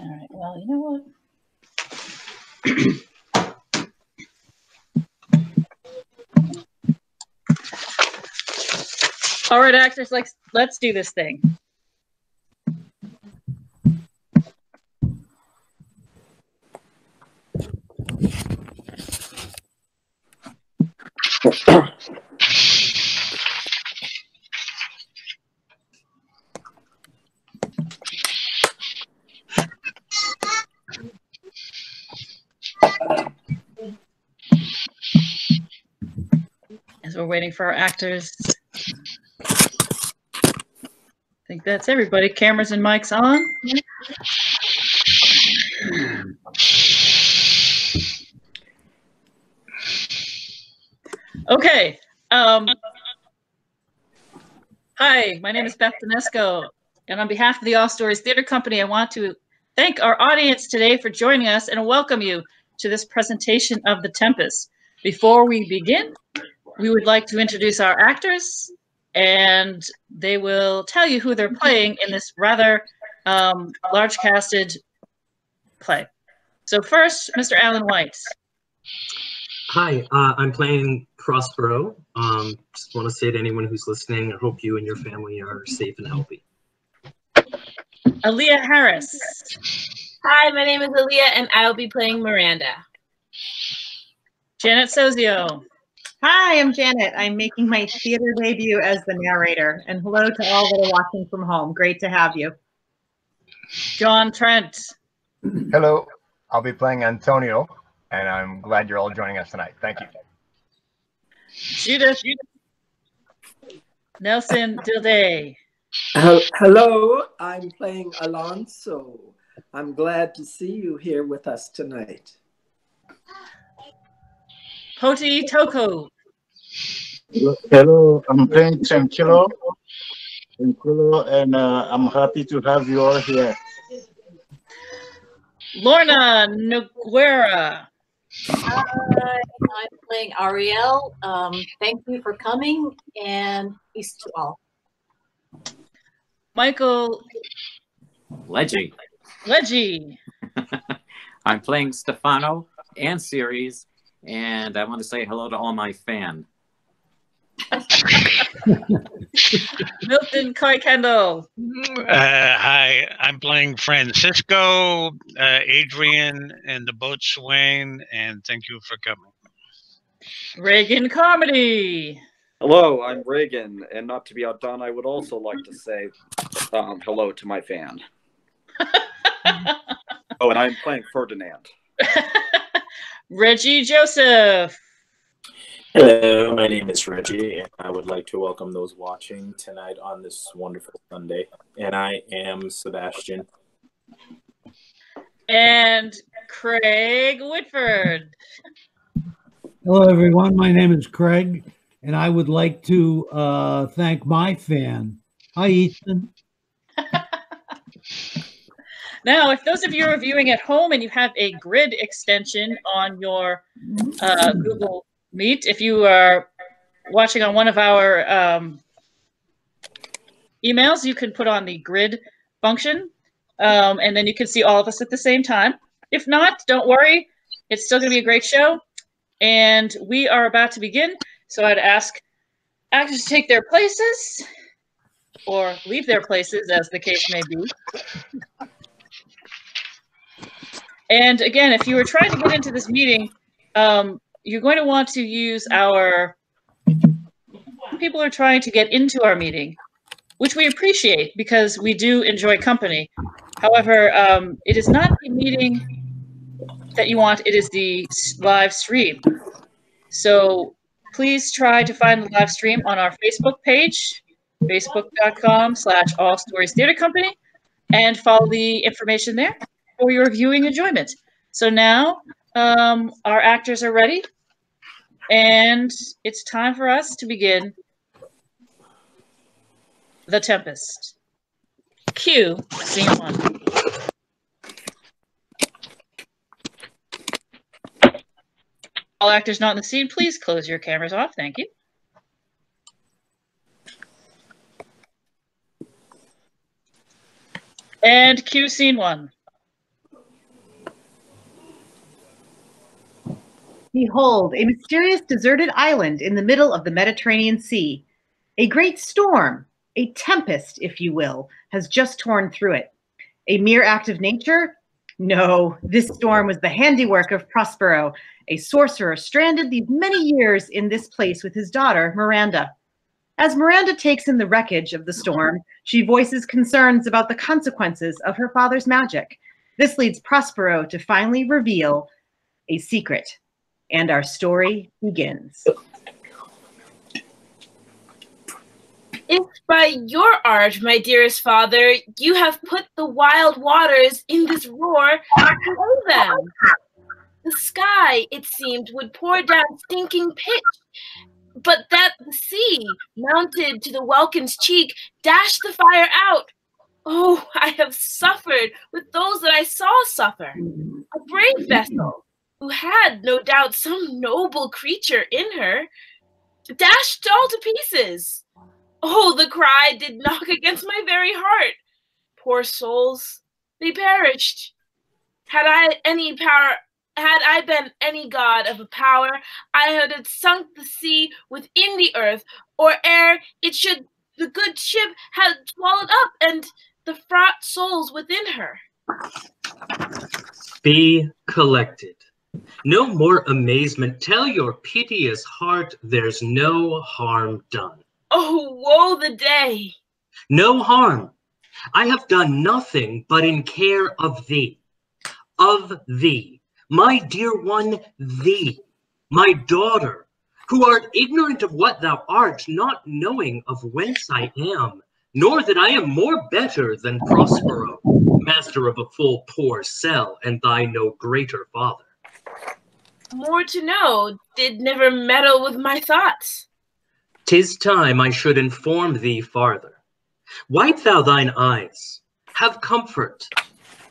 All right. Well, you know what? All right, actors, let's let's do this thing. Waiting for our actors. I think that's everybody. Cameras and mics on. Okay. Um, hi, my name is Beth Danesco, and on behalf of the All Stories Theater Company, I want to thank our audience today for joining us and welcome you to this presentation of The Tempest. Before we begin, we would like to introduce our actors, and they will tell you who they're playing in this rather um, large casted play. So first, Mr. Alan White. Hi, uh, I'm playing Prospero. Um, just want to say to anyone who's listening, I hope you and your family are safe and healthy. Aliyah Harris. Hi, my name is Aliyah, and I will be playing Miranda. Janet Sozio. Hi, I'm Janet. I'm making my theater debut as the narrator. And hello to all that are watching from home. Great to have you. John Trent. Hello, I'll be playing Antonio, and I'm glad you're all joining us tonight. Thank you. Judith. Nelson Dilday. Hel- Hello, I'm playing Alonso. I'm glad to see you here with us tonight. Kpoti Tokou. Hello, I'm playing Trinculo. Trinculo, and uh, I'm happy to have you all here. Lorna Nogueira. Hi, I'm playing Ariel. Um, thank you for coming and peace to all. Michael Leggy. Leggy. I'm playing Stephano and Ceres, and I want to say hello to all my fan. Milton Coykendall. Uh, hi, I'm playing Francisco, uh, Adrian, and the boatswain, and thank you for coming. Reagan Comedy. Hello, I'm Reagan, and not to be outdone, I would also like to say um, hello to my fan. oh, and I'm playing Ferdinand. Reggie Joseph. Hello, my name is Reggie, and I would like to welcome those watching tonight on this wonderful Sunday. And I am Sebastian. And Craig Whitford. Hello, everyone. My name is Craig, and I would like to uh, thank my fan. Hi, Ethan. Now, if those of you are viewing at home and you have a grid extension on your uh, Google Meet, if you are watching on one of our um, emails, you can put on the grid function, um, and then you can see all of us at the same time. If not, don't worry. It's still going to be a great show, and we are about to begin. So I'd ask actors to take their places or leave their places, as the case may be. And again, if you were trying to get into this meeting, um, you're going to want to use our people are trying to get into our meeting, which we appreciate because we do enjoy company. However, um, it is not the meeting that you want, it is the live stream. So please try to find the live stream on our Facebook page, facebook.com slash all stories theater company, and follow the information there for your viewing enjoyment. So now um, our actors are ready, and it's time for us to begin The Tempest. Cue scene one. All actors not in the scene, please close your cameras off. Thank you. And cue scene one. Behold, a mysterious deserted island in the middle of the Mediterranean Sea. A great storm, a tempest, if you will, has just torn through it. A mere act of nature? No, this storm was the handiwork of Prospero, a sorcerer stranded these many years in this place with his daughter, Miranda. As Miranda takes in the wreckage of the storm, she voices concerns about the consequences of her father's magic. This leads Prospero to finally reveal a secret, and our story begins. If by your art, my dearest father, you have put the wild waters in this roar, them. The sky, it seemed, would pour down stinking pitch, but that the sea, mounted to the welkin's cheek, dashed the fire out. Oh, I have suffered with those that I saw suffer. A brave vessel, who had, no doubt, some noble creature in her, dashed all to pieces. Oh, the cry did knock against my very heart. Poor souls, they perished. Had I any power, had I been any god of a power, I had sunk the sea within the earth, or ere it should the good ship had swallowed up and the fraught souls within her. Be collected. No more amazement. Tell your piteous heart there's no harm done. Oh, woe the day! No harm. I have done nothing but in care of thee. Of thee. My dear one, thee. My daughter, who art ignorant of what thou art, not knowing of whence I am, nor that I am more better than Prospero, master of a full poor cell, and thy no greater father. More to know did never meddle with my thoughts. Tis time I should inform thee farther. Wipe thou thine eyes, have comfort.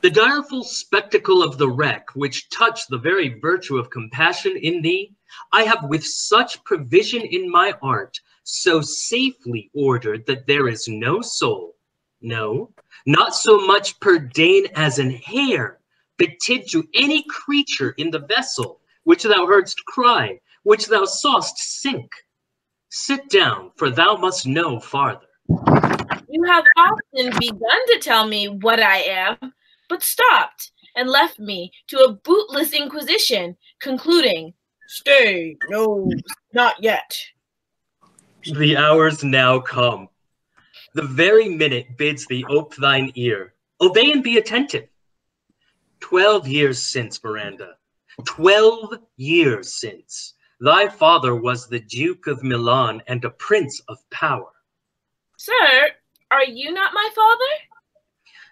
The direful spectacle of the wreck, which touched the very virtue of compassion in thee, I have with such provision in my art so safely ordered that there is no soul, no, not so much per dane as an hair, betid to any creature in the vessel which thou heardst cry, which thou sawst sink. Sit down, for thou must know farther. You have often begun to tell me what I am, but stopped and left me to a bootless inquisition, concluding, Stay, no, not yet. The hours now come. The very minute bids thee ope thine ear. Obey and be attentive. Twelve years since, Miranda, twelve years since, thy father was the Duke of Milan and a prince of power. Sir, are you not my father?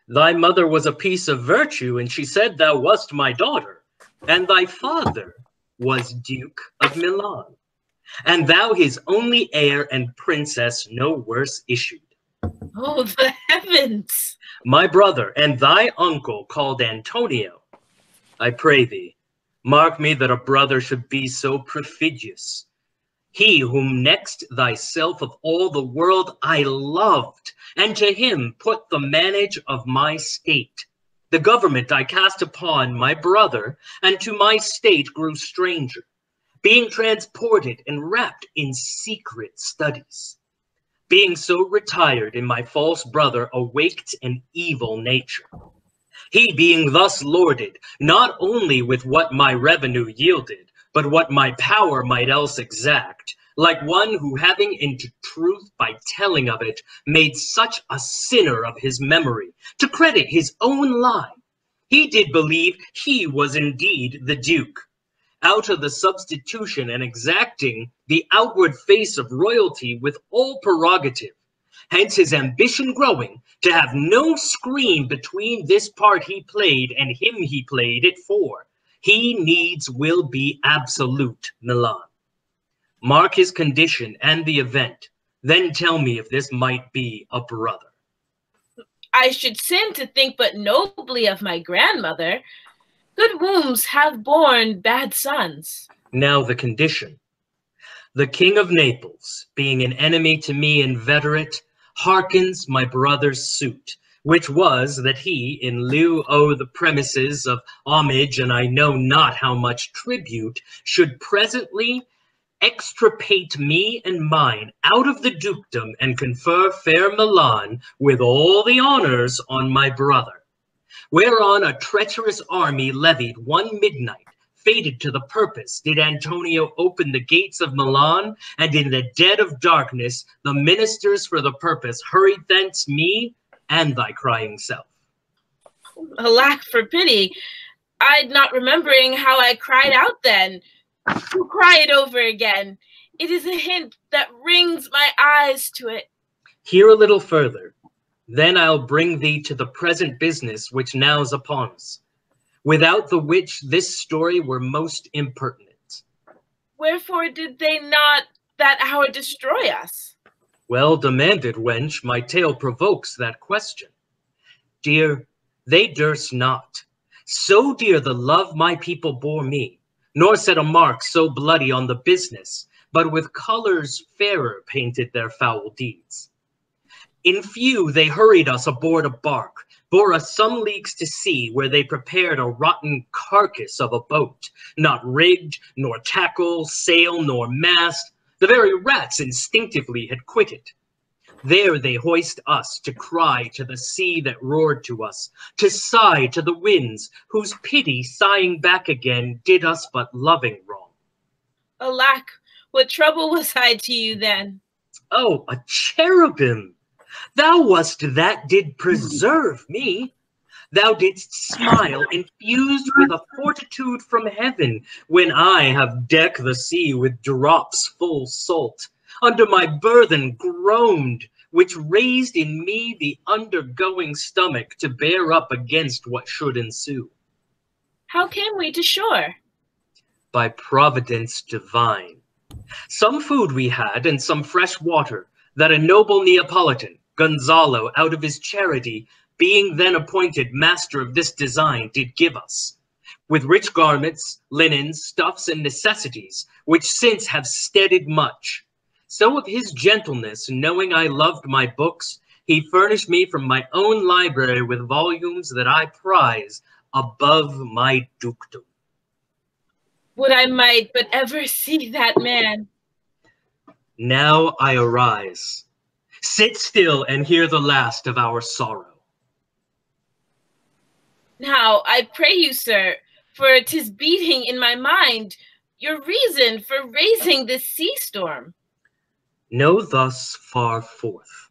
Thy mother was a piece of virtue, and she said thou wast my daughter, and thy father was Duke of Milan, and thou his only heir and princess no worse issued. Oh, the heavens! My brother and thy uncle called Antonio. I pray thee, mark me that a brother should be so perfidious. He whom next thyself of all the world I loved, and to him put the manage of my state. The government I cast upon my brother, and to my state grew stranger, being transported and wrapped in secret studies. Being so retired in my false brother awaked an evil nature. He being thus lorded, not only with what my revenue yielded, but what my power might else exact, like one who having into truth by telling of it made such a sinner of his memory to credit his own lie, he did believe he was indeed the duke. Out of the substitution and exacting the outward face of royalty with all prerogative, hence his ambition growing to have no screen between this part he played and him he played it for. He needs will be absolute Milan. Mark his condition and the event, then tell me if this might be a brother. I should sin to think but nobly of my grandmother. Good wombs have borne bad sons. Now the condition. The king of Naples, being an enemy to me inveterate, hearkens my brother's suit, which was that he, in lieu o' the premises of homage and I know not how much tribute, should presently extirpate me and mine out of the dukedom and confer fair Milan with all the honors on my brother. Whereon a treacherous army levied one midnight, fated to the purpose, did Antonio open the gates of Milan, and in the dead of darkness the ministers for the purpose hurried thence me and thy crying self. Alack for pity. I'd not remembering how I cried out then. To cry it over again. It is a hint that rings my eyes to it. Hear a little further, then I'll bring thee to the present business which now's upon us, without the which this story were most impertinent. Wherefore did they not that hour destroy us? Well demanded, wench, my tale provokes that question. Dear, they durst not. So dear the love my people bore me, nor set a mark so bloody on the business, but with colors fairer painted their foul deeds. In few they hurried us aboard a bark, bore us some leagues to sea, where they prepared a rotten carcass of a boat, not rigged, nor tackle, sail, nor mast, the very rats instinctively had quit it. There they hoist us to cry to the sea that roared to us, to sigh to the winds, whose pity sighing back again did us but loving wrong. Alack, what trouble was I to you then? Oh, a cherubim! Thou wast that did hmm. preserve me. Thou didst smile, infused with a fortitude from heaven, when I have decked the sea with drops full salt. Under my burthen groaned, which raised in me the undergoing stomach to bear up against what should ensue. How came we to shore? By providence divine. Some food we had, and some fresh water, that a noble Neapolitan, Gonzalo, out of his charity, being then appointed master of this design, did give us, with rich garments, linens, stuffs, and necessities, which since have steadied much. So of his gentleness, knowing I loved my books, he furnished me from my own library with volumes that I prize above my dukedom. Would I might but ever see that man. Now I arise. Sit still and hear the last of our sorrow. Now, I pray you, sir, for 'tis beating in my mind your reason for raising this sea storm. Know thus far forth.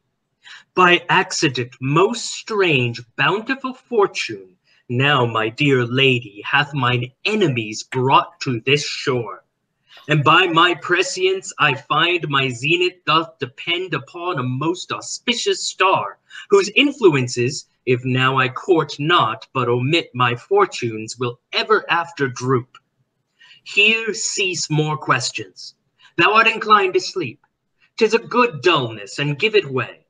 By accident most strange, bountiful fortune, now, my dear lady, hath mine enemies brought to this shore. And by my prescience I find my zenith doth depend upon a most auspicious star, whose influences, if now I court not, but omit my fortunes, will ever after droop. Here cease more questions. Thou art inclined to sleep. 'Tis a good dullness, and give it way.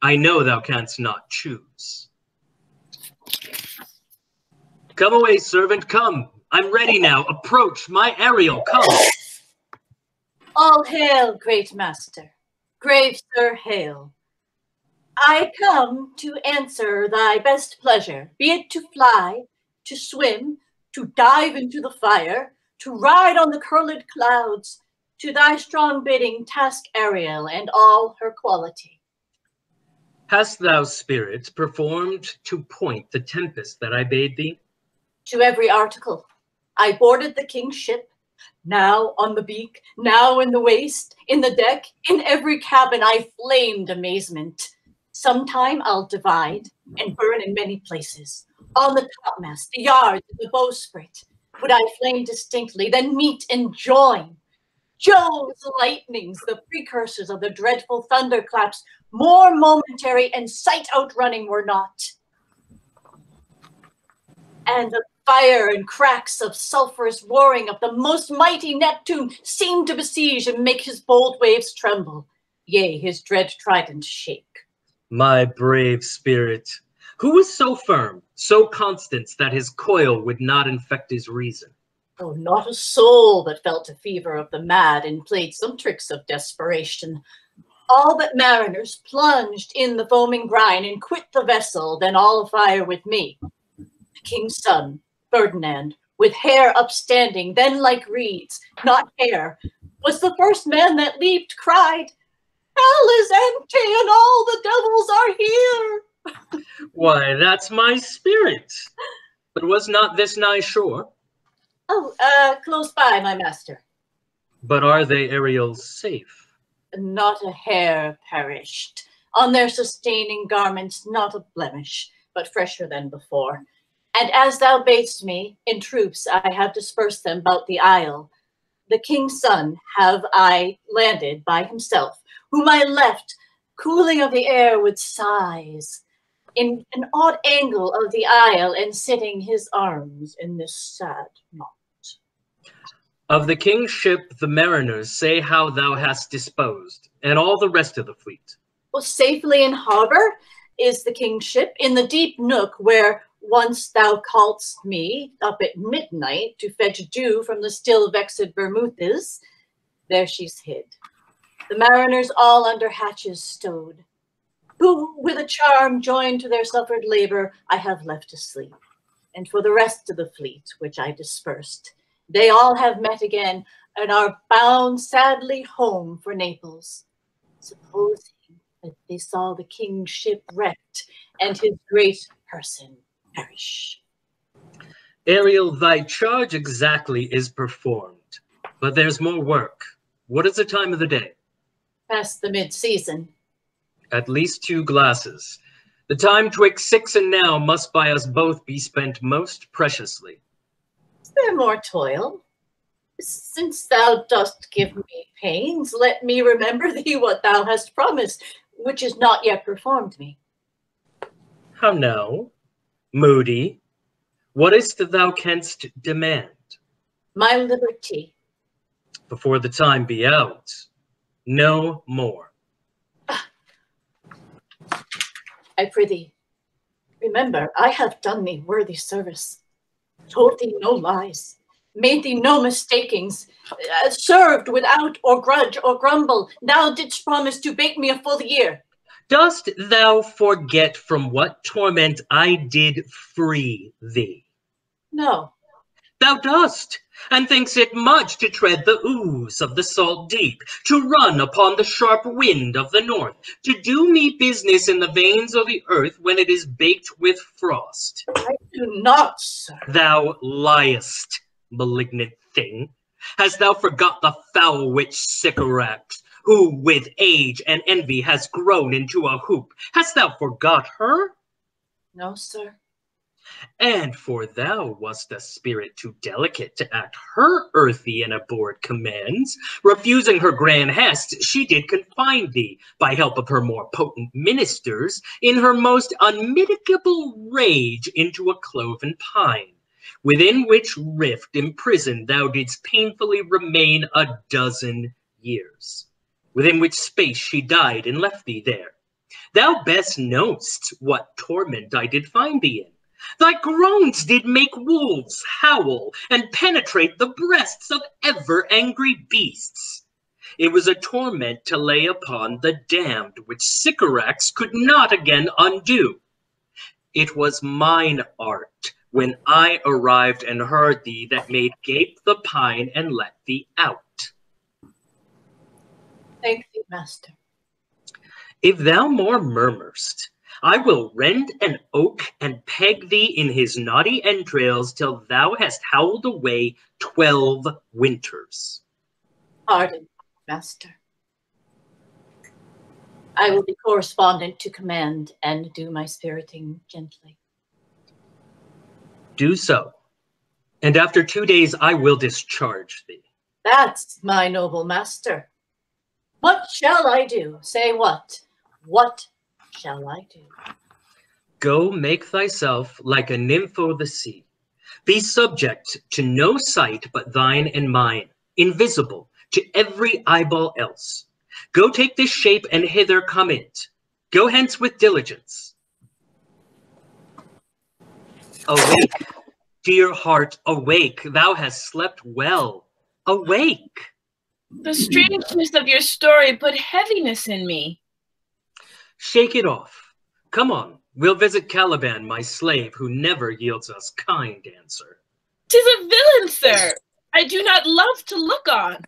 I know thou canst not choose. Come away, servant, come. I'm ready now. Approach, my Ariel, come. All hail, great master. Grave sir, hail. I come to answer thy best pleasure, be it to fly, to swim, to dive into the fire, to ride on the curled clouds, to thy strong bidding task Ariel and all her quality. Hast thou, spirit, performed to point the tempest that I bade thee? To every article. I boarded the king's ship, now on the beak, now in the waist, in the deck, in every cabin I flamed amazement. Sometime I'll divide and burn in many places. On the topmast, the yards, the bowsprit, would I flame distinctly, then meet and join. Jove's lightnings, the precursors of the dreadful thunderclaps, more momentary and sight outrunning were not. And fire and cracks of sulphurous roaring of the most mighty Neptune seemed to besiege and make his bold waves tremble, yea, his dread trident shake. My brave spirit, who was so firm, so constant that his coil would not infect his reason? Oh, not a soul but felt a fever of the mad and played some tricks of desperation. All but mariners plunged in the foaming brine and quit the vessel, then all afire with me. The king's son, Ferdinand, with hair upstanding, then like reeds, not hair, was the first man that leaped, cried, Hell is empty and all the devils are here. Why, that's my spirit. But was not this nigh shore? Oh, uh, close by, my master. But are they Ariels safe? Not a hair perished. On their sustaining garments, not a blemish, but fresher than before. And as thou badest me, in troops I have dispersed them about the isle. The king's son have I landed by himself, whom I left, cooling of the air with sighs, in an odd angle of the isle, and sitting his arms in this sad knot. Of the king's ship, the mariners say how thou hast disposed, and all the rest of the fleet. Well, safely in harbor is the king's ship, in the deep nook where once thou calledst me up at midnight to fetch dew from the still vexed Bermoothes. There she's hid. The mariners all under hatches stowed, who with a charm joined to their suffered labor I have left asleep. And for the rest of the fleet, which I dispersed, they all have met again and are bound sadly home for Naples, supposing that they saw the king's ship wrecked and his great person perish. Ariel, thy charge exactly is performed, but there's more work. What is the time of the day? Past the mid-season. At least two glasses. The time twixt six and now must by us both be spent most preciously. Is there more toil? Since thou dost give me pains, let me remember thee what thou hast promised, which is not yet performed me. How now? Moody, what is't thou canst demand? My liberty. Before the time be out, no more. I prithee, remember, I have done thee worthy service, told thee no lies, made thee no mistakings, uh, served without or grudge or grumble. Thou didst promise to bake me a full year. Dost thou forget from what torment I did free thee? No. Thou dost, and thinks it much to tread the ooze of the salt deep, to run upon the sharp wind of the north, to do me business in the veins of the earth when it is baked with frost. I do not, sir. Thou liest, malignant thing. Hast thou forgot the foul witch Sycorax, who with age and envy has grown into a hoop? Hast thou forgot her? No, sir. And for thou wast a spirit too delicate to act her earthy and abhorred commands, refusing her grand hest, she did confine thee, by help of her more potent ministers, in her most unmitigable rage into a cloven pine, within which rift imprisoned thou didst painfully remain a dozen years, within which space she died and left thee there. Thou best know'st what torment I did find thee in. Thy groans did make wolves howl and penetrate the breasts of ever angry beasts. It was a torment to lay upon the damned, which Sycorax could not again undo. It was mine art, when I arrived and heard thee, that made gape the pine and let thee out. Thank thee, master. If thou more murmurst, I will rend an oak and peg thee in his knotty entrails till thou hast howled away twelve winters. Pardon, master. I will be correspondent to command and do my spiriting gently. Do so, and after two days I will discharge thee. That's my noble master. What shall I do? Say what? What shall I do? Go make thyself like a nymph o' the sea. Be subject to no sight but thine and mine, invisible to every eyeball else. Go take this shape and hither come it. Go hence with diligence. Awake, dear heart, awake. Thou hast slept well. Awake. The strangeness of your story put heaviness in me. Shake it off. Come on, we'll visit Caliban, my slave, who never yields us kind answer. Tis a villain, sir. I do not love to look on.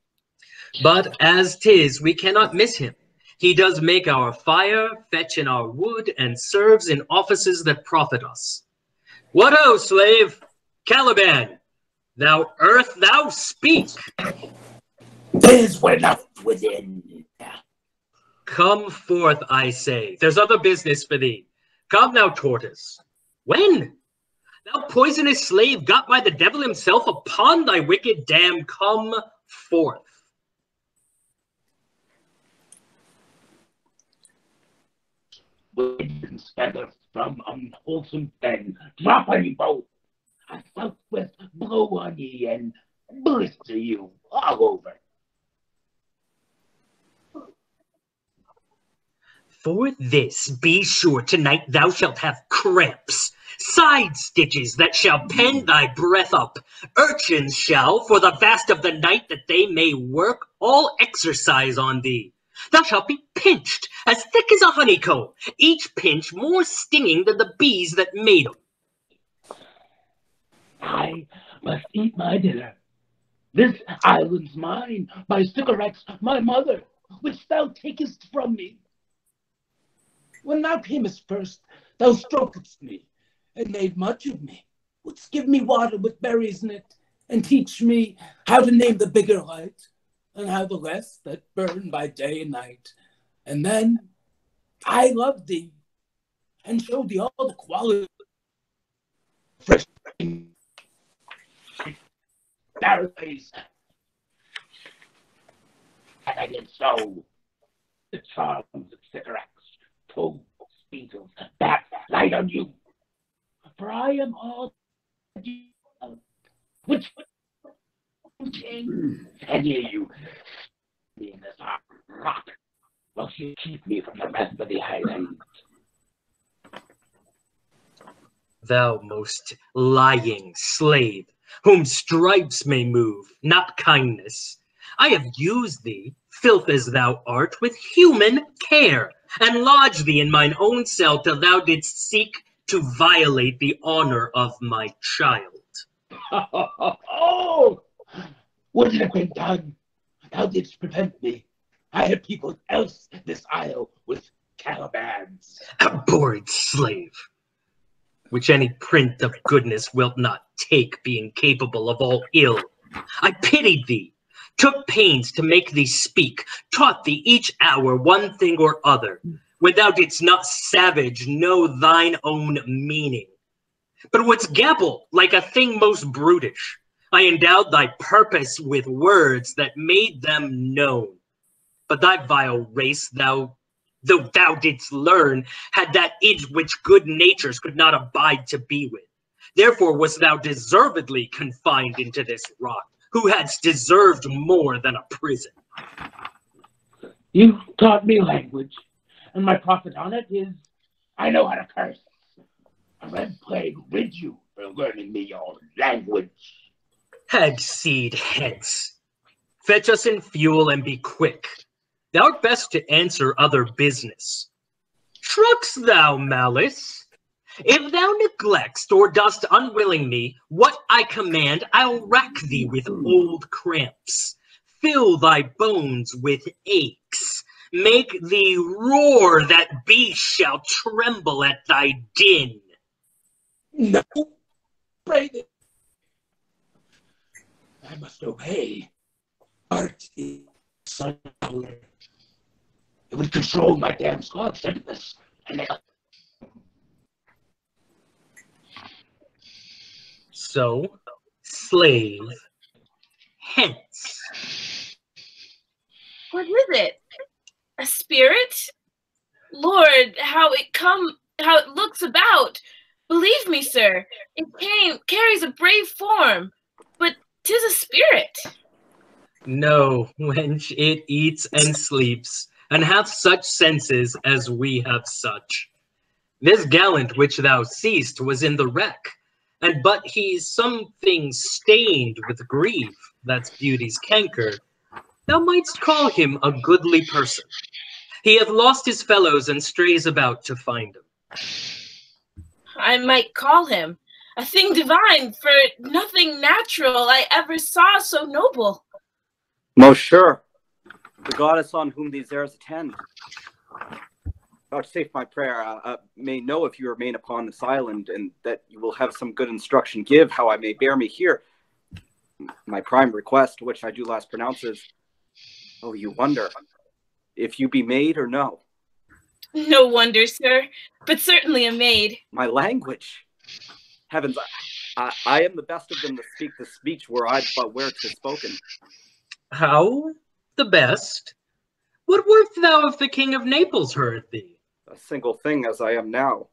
But as tis, we cannot miss him. He does make our fire, fetch in our wood, and serves in offices that profit us. What o, slave? Caliban, thou earth, thou speak. Tis enough within. Come forth, I say. There's other business for thee. Come now, tortoise. When? Thou poisonous slave, got by the devil himself upon thy wicked dam, come forth. Winds feather from unwholesome fen, drop on ye both. A southwest blow on ye and blister you all over. For this, be sure tonight thou shalt have cramps, side stitches that shall pen thy breath up. Urchins shall, for the vast of the night, that they may work all exercise on thee. Thou shalt be pinched as thick as a honeycomb, each pinch more stinging than the bees that made 'em. I must eat my dinner. This island's mine by Sycorax, my mother, which thou takest from me. When thou camest first, thou strokest me, and made much of me. Wouldst give me water with berries in it, and teach me how to name the bigger light, and how the less that burn by day and night. And then I loved thee, and showed thee all the quality fresh berries. And I did so. The charms of Sycorax, toads, beetles, bats light on you. For I am all that which king, and hear you in this rock will you keep me from the rest of the island. Thou most lying slave, whom stripes may move, not kindness. I have used thee, filth as thou art, with human care, and lodge thee in mine own cell till thou didst seek to violate the honor of my child. oh, would it have been done? Thou didst prevent me. I had peopled else this isle with Calibans. Abhorred slave, which any print of goodness wilt not take, being capable of all ill. I pitied thee, took pains to make thee speak, taught thee each hour one thing or other, when thou didst not savage know thine own meaning. But wouldst gabble like a thing most brutish. I endowed thy purpose with words that made them known. But thy vile race, thou, though thou didst learn, had that edge which good natures could not abide to be with. Therefore wast thou deservedly confined into this rock, who hadst deserved more than a prison. You taught me language, and my profit on it is I know how to curse. A red plague rid you for learning me your language. Head seed hence. Fetch us in fuel and be quick. Thou art best to answer other business. Shrugg'st thou, malice? If thou neglect'st or dost unwilling me, what I command, I'll rack thee with hmm. old cramps, fill thy bones with aches, make thee roar that beasts shall tremble at thy din. No, pray thee. I must obey. Art is sun power. It would control my damn squad sickness. And I So, slave, hence. What is it? A spirit? Lord, how it come how it looks about. Believe me, sir, it came carries a brave form, but tis a spirit. No, wench, it eats and sleeps, and hath such senses as we have such. This gallant which thou seest was in the wreck, and but he's something stained with grief, that's beauty's canker. Thou mightst call him a goodly person. He hath lost his fellows and strays about to find them. I might call him a thing divine, for nothing natural I ever saw so noble. Most sure. The goddess on whom these airs attend. Vouchsafe my prayer, uh, uh, may know if you remain upon this island, and that you will have some good instruction give how I may bear me here. My prime request, which I do last pronounce, is, oh, you wonder, if you be maid or no. No wonder, sir, but certainly a maid. My language. Heavens, I, I, I am the best of them to speak the speech where I but where 'tis spoken. How? The best? What wert thou if the king of Naples heard thee? A single thing as I am now.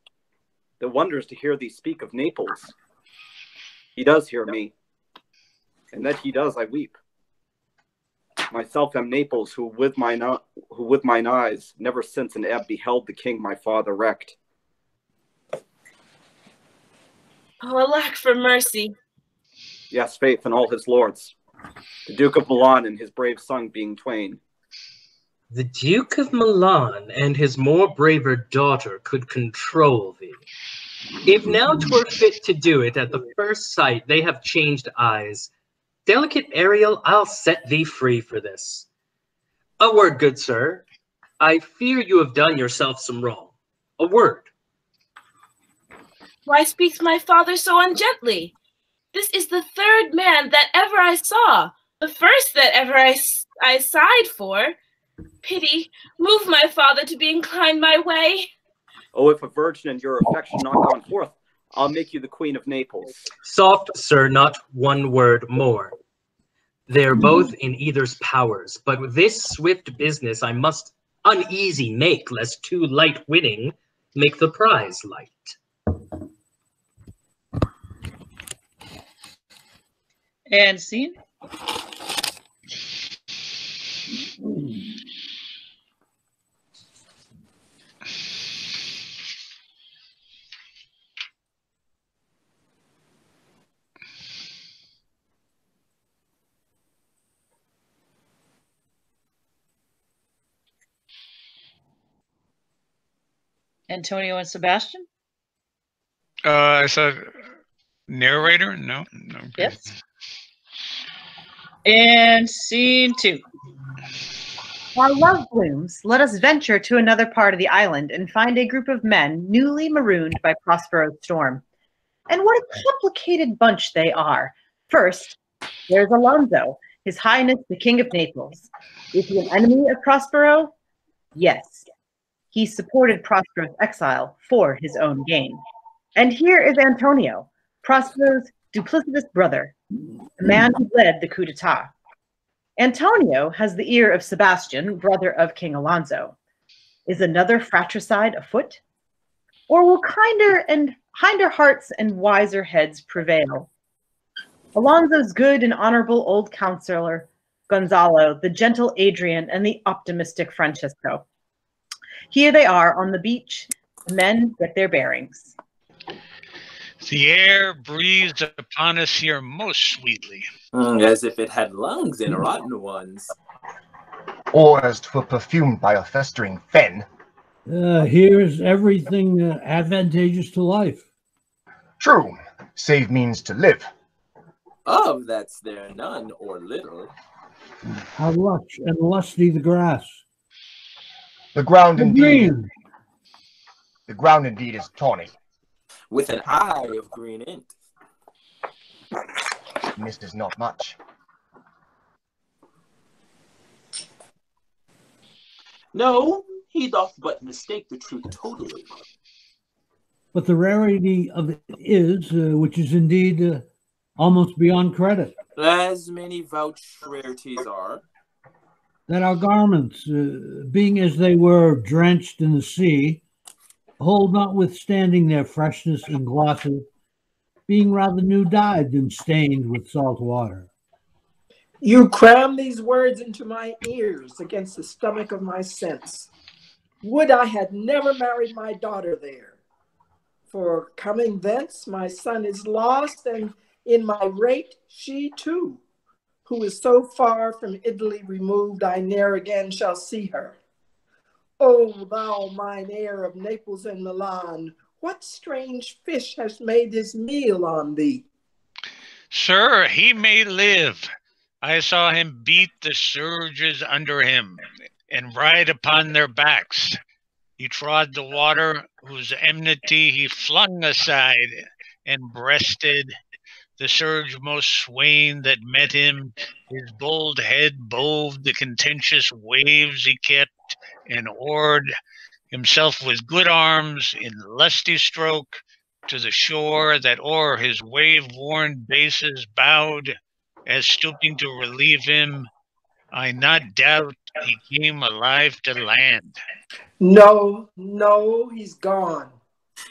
The wonders to hear thee speak of Naples. He does hear me, and that he does I weep. Myself am Naples, who with mine who with mine eyes never since an ebb beheld the king my father wrecked. Oh, alack for mercy. Yes, faith in all his lords. The Duke of Milan and his brave son being twain. The Duke of Milan and his more braver daughter could control thee. If now 'twere fit to do it at the first sight, they have changed eyes. Delicate Ariel, I'll set thee free for this. A word, good sir. I fear you have done yourself some wrong. A word. Why speaks my father so ungently? This is the third man that ever I saw, the first that ever I, I sighed for. Pity, move my father to be inclined my way. Oh, if a virgin and your affection not gone forth, I'll make you the queen of Naples. Soft, sir, not one word more. They're both in either's powers, but with this swift business I must uneasy make, lest too light winning make the prize light. And scene. Antonio and Sebastian. Uh, I said narrator. No, no. Yes. And scene two. While love blooms, let us venture to another part of the island and find a group of men newly marooned by Prospero's storm. And what a complicated bunch they are. First, there's Alonso, His Highness the King of Naples. Is he an enemy of Prospero? Yes. He supported Prospero's exile for his own gain. And here is Antonio, Prospero's duplicitous brother, the man who led the coup d'etat. Antonio has the ear of Sebastian, brother of King Alonso. Is another fratricide afoot? Or will kinder and kinder hearts and wiser heads prevail? Alonso's good and honorable old counselor, Gonzalo, the gentle Adrian, and the optimistic Francisco. Here they are on the beach. The men get their bearings. The air breathes upon us here most sweetly. Mm, as if it had lungs and rotten ones. Or as 'twere perfumed by a festering fen. Uh, here's everything uh, advantageous to life. True, save means to live. Of that's there none or little. How lush and lusty the grass. The ground The indeed. green. The ground indeed is tawny. With an eye of green ink. Mist is not much. No, he doth but mistake the truth totally. But the rarity of it is, uh, which is indeed uh, almost beyond credit, As many vouch rarities are. That our garments, uh, being as they were drenched in the sea, hold notwithstanding their freshness and glossy, being rather new dyed than stained with salt water. You cram these words into my ears against the stomach of my sense. Would I had never married my daughter there. For coming thence, my son is lost, and in my rate, she too. Who is so far from Italy removed, I ne'er again shall see her. O thou mine heir of Naples and Milan, what strange fish has made his meal on thee? Sir, he may live. I saw him beat the surges under him and ride upon their backs. He trod the water whose enmity he flung aside and breasted the surge most swain that met him. His bold head bove the contentious waves he kept and oared himself with good arms in lusty stroke to the shore that o'er his wave-worn bases bowed, as stooping to relieve him, I not doubt he came alive to land. No, no, he's gone.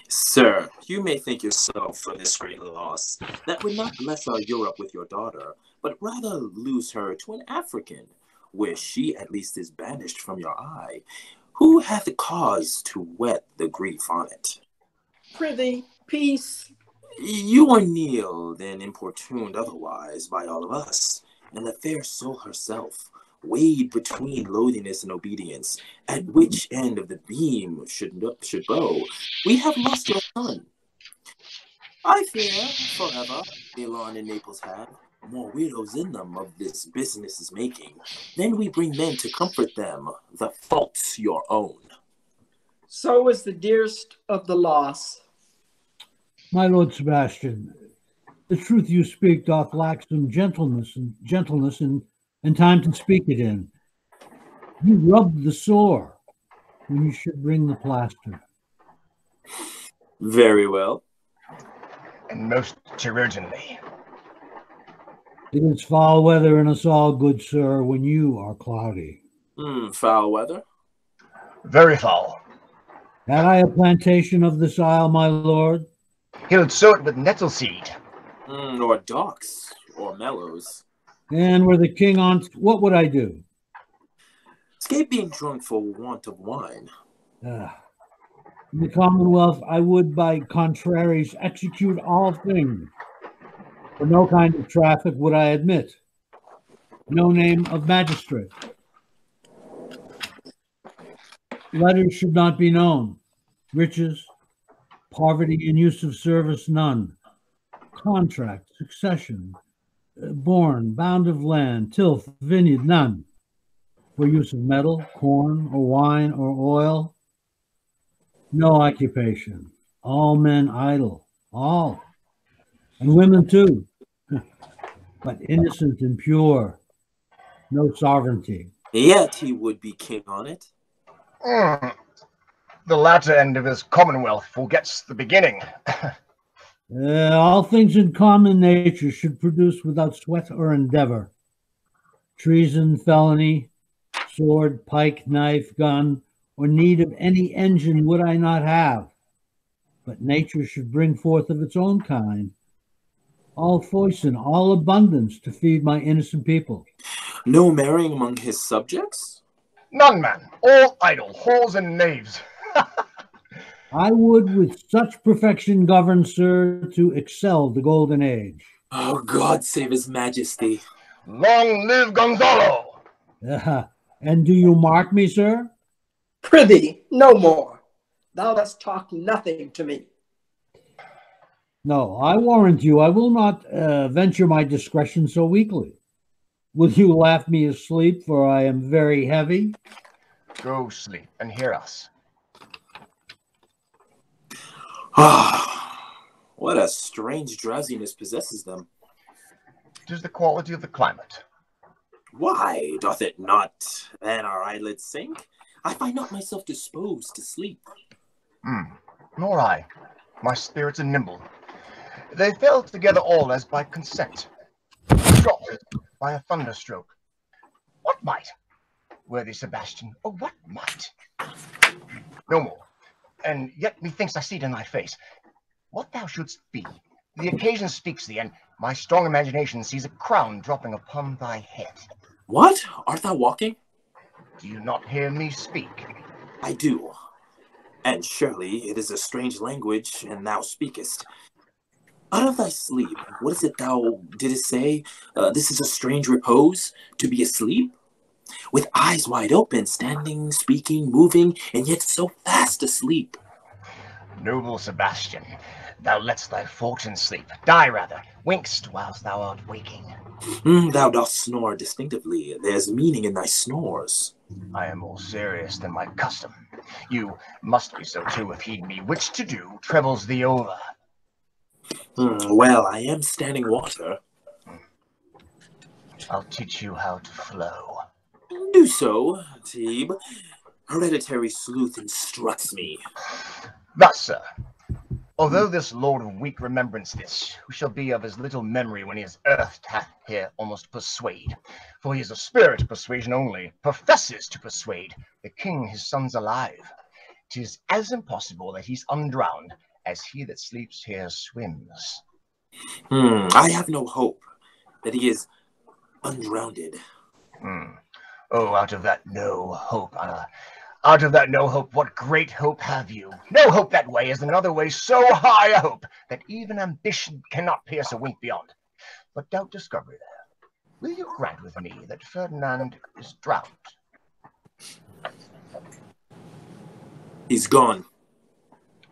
Sir, you may thank yourself for this great loss that would not bless our Europe with your daughter, but rather lose her to an African, where she at least is banished from your eye. Who hath cause to wet the grief on it? Prithee, peace. You are kneeled and importuned otherwise by all of us, and the fair soul herself, weighed between loathing and obedience, at which end of the beam should should bow, we have lost your son. I fear forever Milan and Naples have more widows in them of this business is making. Then we bring men to comfort them. The fault's your own. So is the dearest of the loss. My lord Sebastian, the truth you speak doth lack some gentleness and gentleness and, and time to speak it in. You rubbed the sore when you should bring the plaster. Very well. And most chirurgeonly. It is foul weather in us all, good sir, when you are cloudy. Hmm, foul weather? Very foul. Had I a plantation of this isle, my lord? He'll sow it with nettle seed. Mm, or docks, or mellows. And were the king on, what would I do? Escape being drunk for want of wine. Ah. In the Commonwealth, I would by contraries execute all things. For no kind of traffic would I admit. No name of magistrate. Letters should not be known. Riches, poverty and use of service, none. Contract, succession, uh, born, bound of land, tilth, vineyard, none. For use of metal, corn, or wine, or oil, no occupation. All men idle, all. And women too, but innocent and pure. No sovereignty. Yet he would be king on it. Mm. The latter end of his commonwealth forgets the beginning. Uh, all things in common nature should produce without sweat or endeavor. Treason, felony, sword, pike, knife, gun, or need of any engine would I not have. But nature should bring forth of its own kind all foison, all abundance to feed my innocent people. No marrying among his subjects? None, man. All idle, whores and knaves. I would with such perfection govern, sir, to excel the golden age. Oh, God save his majesty. Long live Gonzalo! Uh, and do you mark me, sir? Prithee, no more. Thou dost talk nothing to me. No, I warrant you, I will not uh, venture my discretion so weakly. Will you laugh me asleep, for I am very heavy? Go sleep and hear us. Ah, what a strange drowsiness possesses them. It is the quality of the climate. Why doth it not then our eyelids sink? I find not myself disposed to sleep. Hmm, nor I. My spirits are nimble. They fell together all as by consent, dropped by a thunderstroke. What might, worthy Sebastian, oh, what might? No more. And yet methinks I see it in thy face. What thou shouldst be, the occasion speaks thee, and my strong imagination sees a crown dropping upon thy head. What? Art thou walking? Do you not hear me speak? I do. And surely it is a strange language, and thou speakest. Out of thy sleep, what is it thou didst say? Uh, this is a strange repose, to be asleep? With eyes wide open, standing, speaking, moving, and yet so fast asleep. Noble Sebastian, thou lett'st thy fortune sleep, die rather, winkst whilst thou art waking. Mm, thou dost snore distinctively. There's meaning in thy snores. I am more serious than my custom. You must be so too if heed me. Which to do trebles thee over. Mm, well, I am standing water. I'll teach you how to flow. Do so, Tebe. Hereditary sleuth instructs me. Thus, sir, although this lord of weak remembrance this, who shall be of as little memory when he is earthed hath here almost persuade, for he is a spirit of persuasion only, professes to persuade the king his son's alive. Tis as impossible that he's undrowned as he that sleeps here swims. Hmm, I have no hope that he is undrowned. Hmm. Oh, out of that no hope, uh, out of that no hope, what great hope have you? No hope that way is another way so high a hope that even ambition cannot pierce a wink beyond. But doubt discovery there. Will you grant with me that Ferdinand is drowned? He's gone.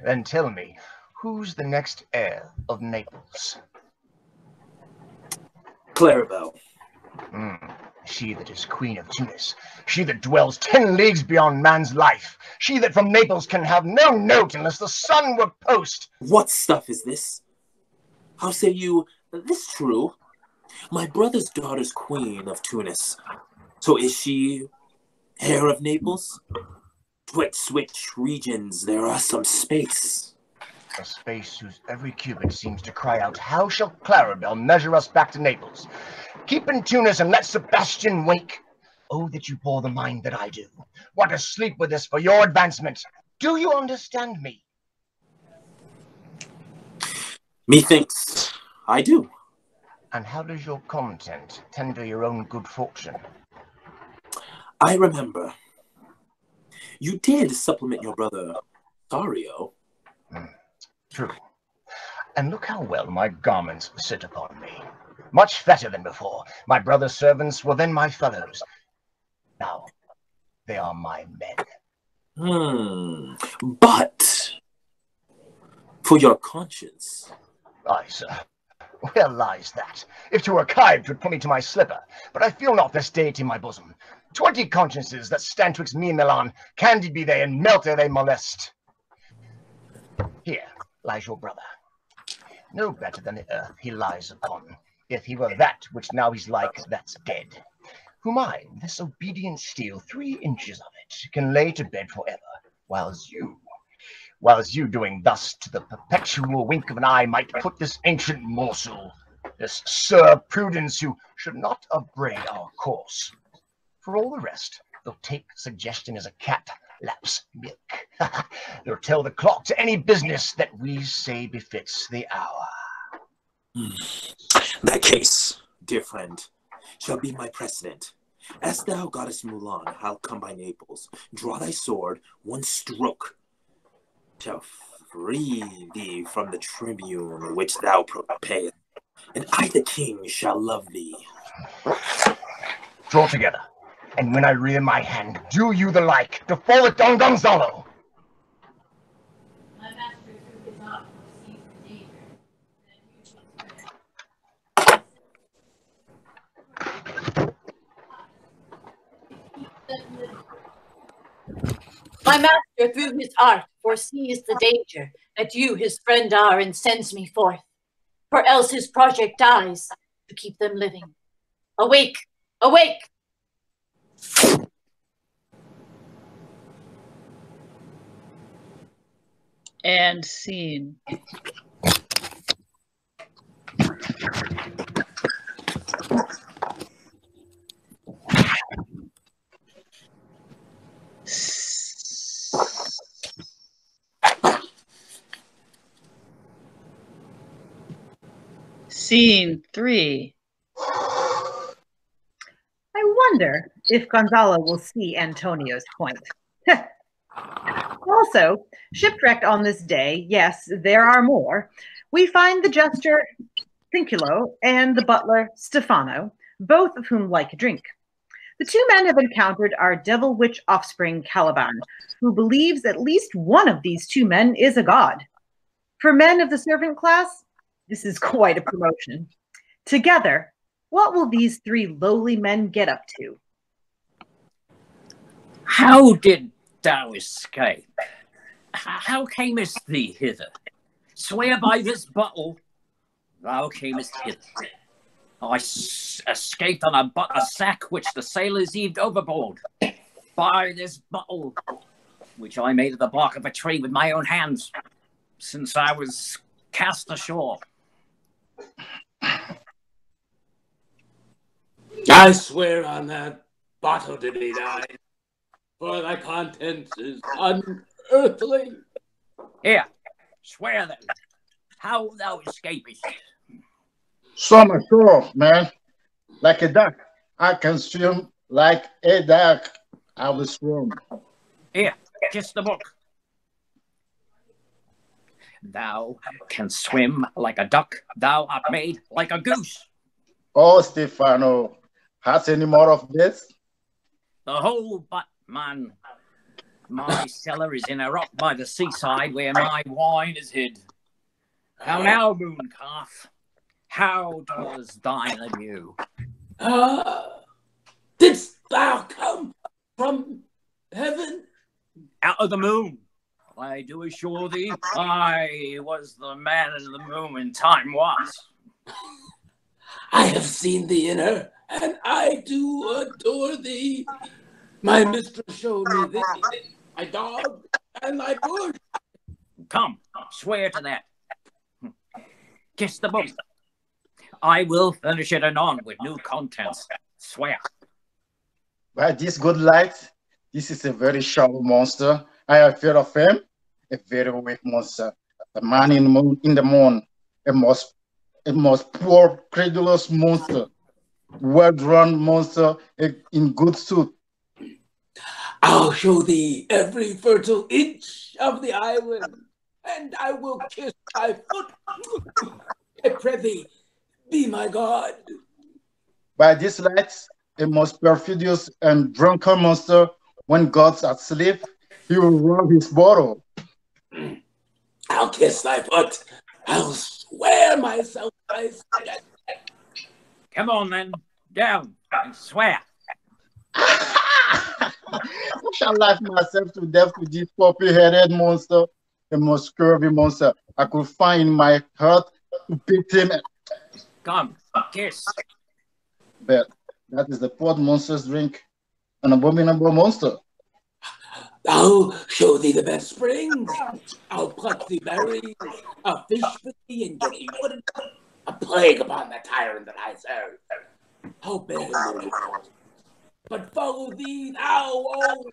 Then tell me, who's the next heir of Naples? Claribel. Mm, she that is queen of Tunis, she that dwells ten leagues beyond man's life, she that from Naples can have no note unless the sun were post. What stuff is this? How say you this true? My brother's daughter's queen of Tunis. So is she heir of Naples? Twixt which regions there are some space. A space whose every cubit seems to cry out, How shall Claribel measure us back to Naples? Keep in Tunis and let Sebastian wake. Oh, that you bore the mind that I do. What to sleep with this for your advancement. Do you understand me? Methinks I do. And how does your content tender your own good fortune? I remember. You did supplement your brother, Dario. Mm, true. And look how well my garments sit upon me. Much fatter than before. My brother's servants were then my fellows. Now, they are my men. Hmm. But for your conscience. Aye, sir. Where lies that? If to were kived, would put me to my slipper. But I feel not this deity in my bosom. Twenty consciences that stand twixt me and Milan, candid be they, and melt ere they molest. Here lies your brother. No better than the earth he lies upon, if he were that which now he's like that's dead. Whom I, this obedient steel, three inches of it, can lay to bed forever, whiles you, whiles you doing thus to the perpetual wink of an eye might put this ancient morsel, this Sir Prudence, who should not upbraid our course. For all the rest, they'll take suggestion as a cat laps milk. they'll tell the clock to any business that we say befits the hour. Hmm. That case, dear friend, shall be my precedent. As thou goddess Milan, I'll come by Naples, draw thy sword, one stroke shall free thee from the tribune which thou payest, and I, the king, shall love thee. Draw together, and when I rear my hand, do you the like to fall at Don Gonzalo. My master, through his art, foresees the danger that you, his friend, are, and sends me forth. For else his project dies to keep them living. Awake! Awake! And scene. Scene three. I wonder if Gonzalo will see Antonio's point. also, shipwrecked on this day, yes, there are more, we find the jester Trinculo and the butler Stephano, both of whom like a drink. The two men have encountered our devil witch offspring Caliban, who believes at least one of these two men is a god. For men of the servant class, this is quite a promotion. Together, what will these three lowly men get up to? How did thou escape? How camest thee hither? Swear by this bottle thou camest hither. I escaped on a, a sack which the sailors heaved overboard. By this bottle, which I made of the bark of a tree with my own hands, since I was cast ashore. I swear on that bottle to be thine, for thy contents is unearthly. Here, swear then, how thou escapest. Swim ashore, man. Like a duck. I can swim like a duck. I will swim. Here, kiss the book. Thou can swim like a duck, thou art made like a goose. Oh, Stephano, has any more of this? The whole but man. My cellar is in a rock by the seaside where my wine is hid. How now, moon calf? How does thine adieu? Ah, didst thou come from heaven? Out of the moon. I do assure thee, I was the man in the moon in time was. I have seen thee in her, and I do adore thee. My mistress showed me this. my dog, and thy bush. Come, swear to that. Kiss the book. I will furnish it anon with new contents. Swear. By this good light, this is a very sharp monster. I have fear of him. A very weak monster. The man in the moon in the moon. A most a most poor, credulous monster. Well-drawn monster a- in good suit. I'll show thee every fertile inch of the island, and I will kiss thy foot. I pray thee, be my God. By this light, a most perfidious and drunken monster. When God's asleep, he will rub his bottle. I'll kiss thy foot. I'll swear myself thy second. Come on then, down and swear. I shall laugh myself to death with this puppy-headed monster, the most curvy monster I could find in my heart to beat him. Come, kiss. But that is the fourth monster's drink, an abominable monster. I'll show thee the best springs. I'll pluck thee berries. I'll fish for thee and get thee wood. A plague upon the tyrant that I serve. How bear thee, but follow thee thou, oh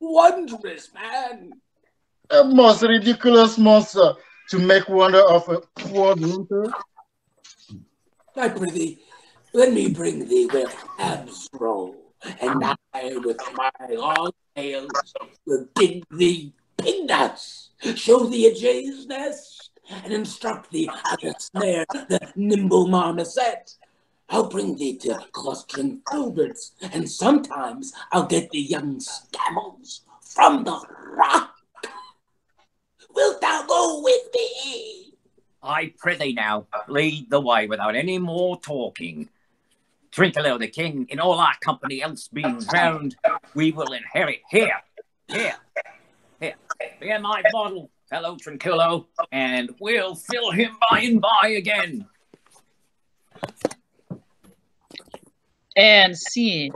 wondrous man. A most ridiculous monster to make wonder of a poor drinker. I prithee, let me bring thee where abs roll, and I with my long nails will dig thee pig nuts, show thee a jay's nest, and instruct thee how to snare the nimble marmoset. I'll bring thee to clustering filberts, and sometimes I'll get thee young scammels from the rock. Wilt thou go with me? I prithee now, lead the way without any more talking. Trinculo the king, in all our company else being drowned, we will inherit here, here, here. Bear my bottle, fellow Trinculo, and we'll fill him by and by again. And scene.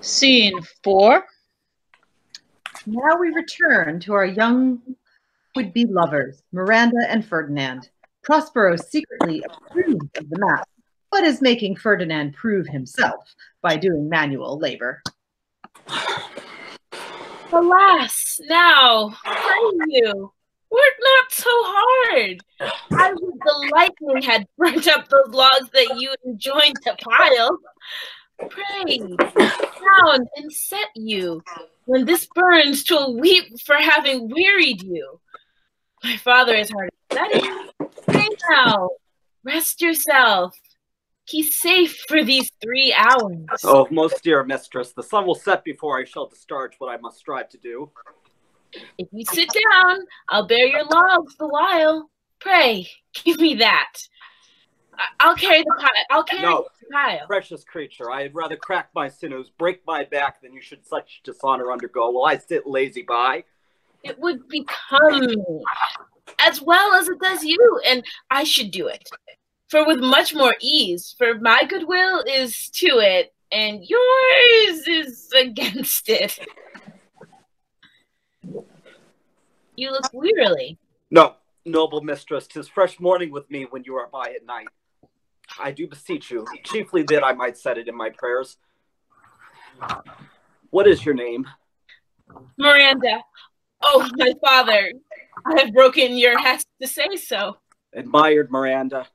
Scene four. Now we return to our young would-be lovers, Miranda and Ferdinand. Prospero secretly approves of the map, but is making Ferdinand prove himself by doing manual labor. Alas, now, pray you, work not so hard. I would the lightning had burnt up those logs that you enjoined to pile. Pray, down and set you, when this burns to weep for having wearied you. My father is hard at setting. Pray now, rest yourself. He's safe for these three hours. Oh, most dear mistress, the sun will set before I shall discharge what I must strive to do. If you sit down, I'll bear your logs the while. Pray, give me that. I'll carry the pile. I'll carry No, the pile. precious creature, I'd rather crack my sinews, break my back, than you should such dishonor undergo while I sit lazy by. It would become me, as well as it does you, and I should do it. For with much more ease, for my goodwill is to it, and yours is against it. You look wearily. No, noble mistress, 'tis fresh morning with me when you are by at night. I do beseech you, chiefly that I might set it in my prayers. What is your name? Miranda. Oh, my father. I have broken your hest to say so. Admired Miranda.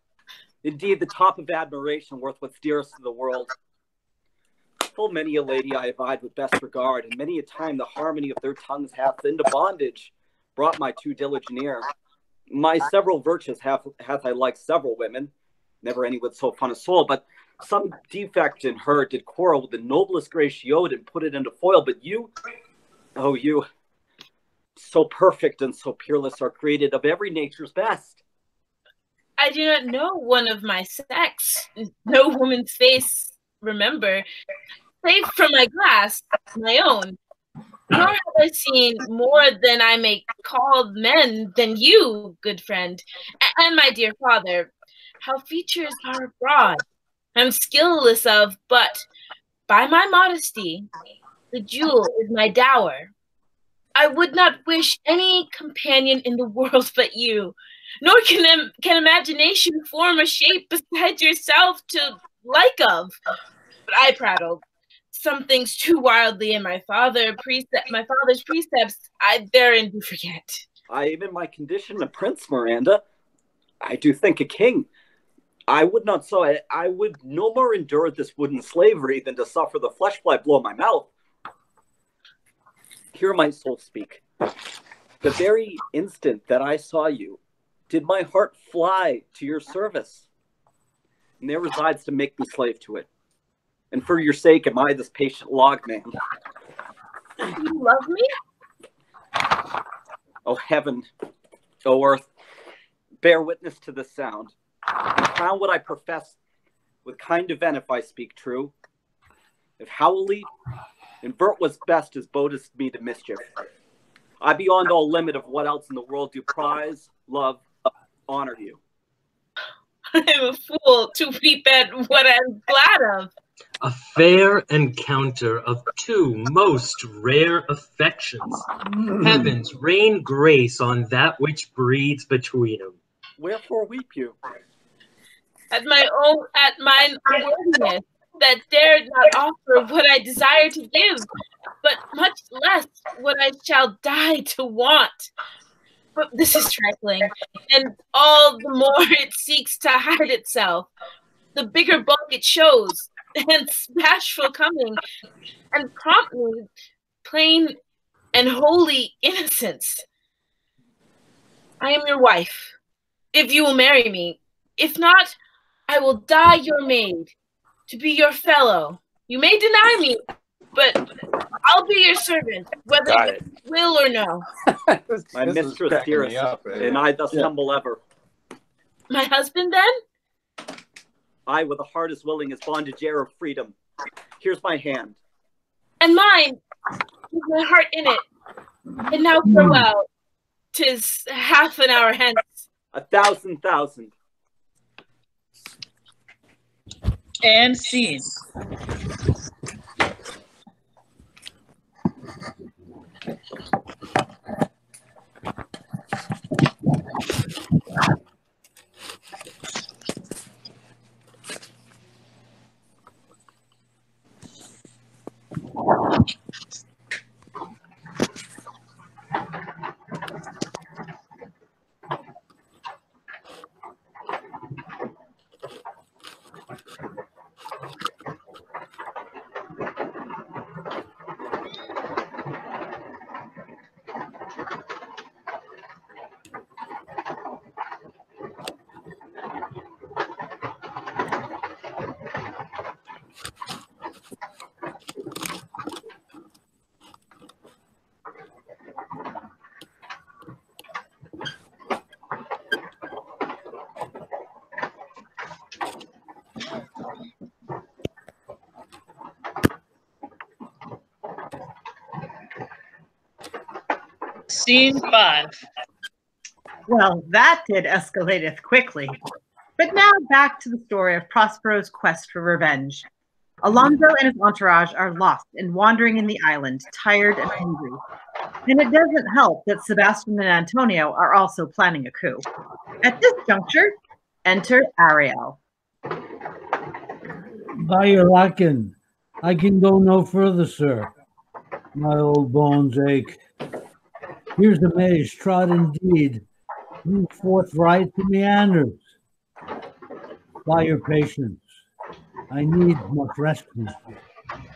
Indeed, the top of admiration worth what's dearest to the world. Full many a lady I have eyed with best regard, and many a time the harmony of their tongues hath into bondage brought my too diligent ear. My several virtues hath, hath I liked several women, never any with so fun a soul, but some defect in her did quarrel with the noblest grace she owed and put it into foil. But you, oh, you, so perfect and so peerless, are created of every nature's best. I do not know one of my sex, no woman's face remember, save from my glass, my own. Nor have I seen more than I may call men than you, good friend, and my dear father. How features are broad. I'm skillless of, but by my modesty, the jewel is my dower. I would not wish any companion in the world but you, nor can im- can imagination form a shape beside yourself to like of. But I prattled some things too wildly, and my father precept my father's precepts I therein do forget. I am in my condition a prince, Miranda. I do think a king. I would not so I, I would no more endure this wooden slavery than to suffer the flesh fly blow my mouth. Hear my soul speak. The very instant that I saw you, did my heart fly to your service. And there resides to make me slave to it. And for your sake am I this patient log man. You love me? Oh heaven, oh earth, bear witness to this sound. And crown what I profess with kind event if I speak true. If Howley invert what's best as bodest me to mischief. I beyond all limit of what else in the world do prize, love, honor you. I'm a fool to weep at what I'm glad of. A fair encounter of two most rare affections. Mm. Heavens, rain grace on that which breeds between them. Wherefore weep you? At my own at mine unworthiness that dared not offer what I desire to give, but much less what I shall die to want. But this is trifling, and all the more it seeks to hide itself. The bigger bulk it shows, and bashful coming, and promptly plain and holy innocence. I am your wife, if you will marry me. If not, I will die your maid, to be your fellow. You may deny me, but I'll be your servant, whether Got you it. will or no. My This mistress cracking me dearest, up, eh? and I thus Yeah. humble ever. My husband, then? I, with a heart as willing as bondage air of freedom. Here's my hand. And mine, with my heart in it. And now farewell. Tis half an hour hence. A thousand thousand. And scene. Scene five. Well, that did escalateth quickly. But now back to the story of Prospero's quest for revenge. Alonso and his entourage are lost and wandering in the island, tired and hungry. And it doesn't help that Sebastian and Antonio are also planning a coup. At this juncture, enter Ariel. By your lacking, I can go no further, sir. My old bones ache. Here's the maze trod indeed, move forthright to meanders. By your patience, I need much rescue.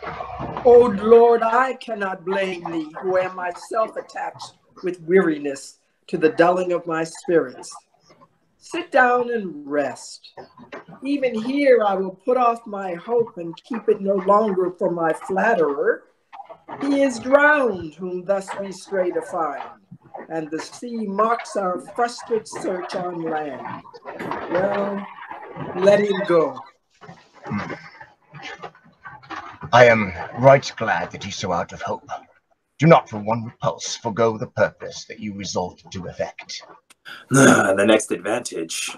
O oh, Lord, I cannot blame thee, who am myself attached with weariness to the dulling of my spirits. Sit down and rest. Even here I will put off my hope and keep it no longer for my flatterer. He is drowned, whom thus we stray to find, and the sea mocks our frustrated search on land. Well, let him go. I am right glad that he's so out of hope. Do not for one repulse forego the purpose that you resolved to effect. the next advantage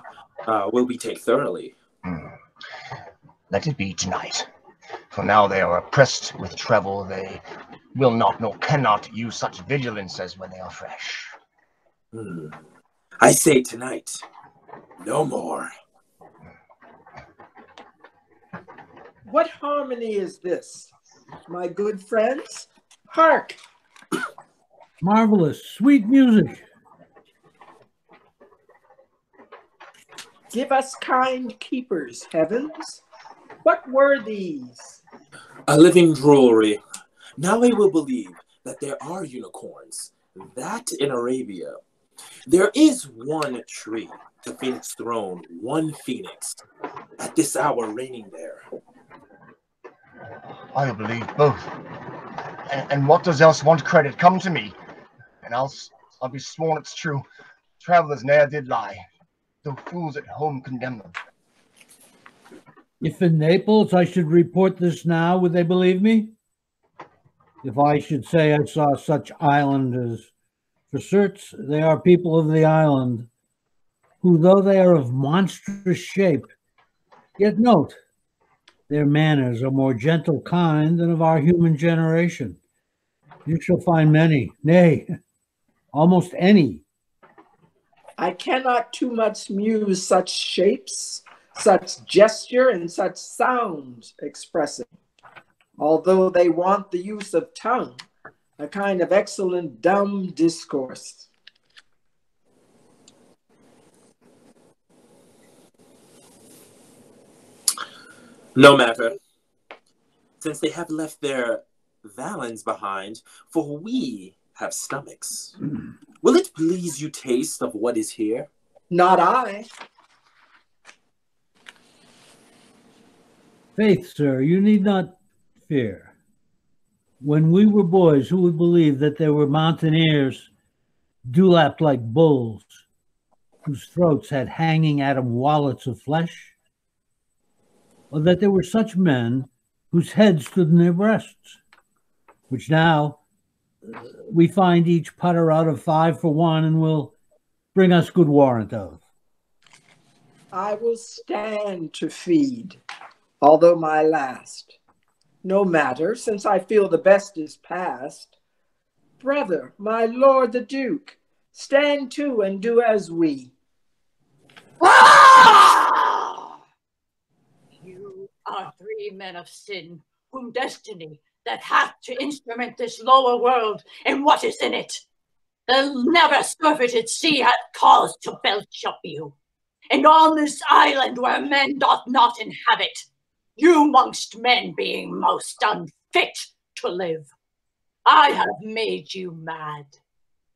uh, will be take thoroughly. Hmm. Let it be tonight. For now they are oppressed with travel. They will not nor cannot use such vigilance as when they are fresh. Hmm. I say tonight, no more. What harmony is this, my good friends? Hark! Marvelous, sweet music. Give us kind keepers, heavens. What were these? A living drollery. Now I will believe that there are unicorns. That in Arabia. There is one tree to Phoenix throne, one phoenix, at this hour reigning there. I believe both. And, and what does else want credit? Come to me, and I'll I'll be sworn it's true. Travelers ne'er did lie, though fools at home condemn them. If in Naples I should report this now, would they believe me? If I should say I saw such islanders, for certes they are people of the island, who though they are of monstrous shape, yet note their manners are more gentle kind than of our human generation. You shall find many, nay, almost any. I cannot too much muse such shapes, such gesture, and such sounds expressing, although they want the use of tongue, a kind of excellent dumb discourse. No matter, since they have left their valens behind, for we have stomachs. Hmm. Will it please you taste of what is here? Not I. Faith, sir, you need not fear. When we were boys, who would believe that there were mountaineers dewlapped like bulls, whose throats had hanging at 'em wallets of flesh? Or that there were such men whose heads stood in their breasts, which now uh, we find each putter out of five for one and will bring us good warrant of. I will stand to feed, although my last. No matter, since I feel the best is past. Brother, my lord the duke, stand to and do as we. Ah! You are three men of sin, whom destiny that hath to instrument this lower world and what is in it. The never surfeited sea hath caused to belch up you. And on this island where men doth not inhabit, you mongst men being most unfit to live. I have made you mad.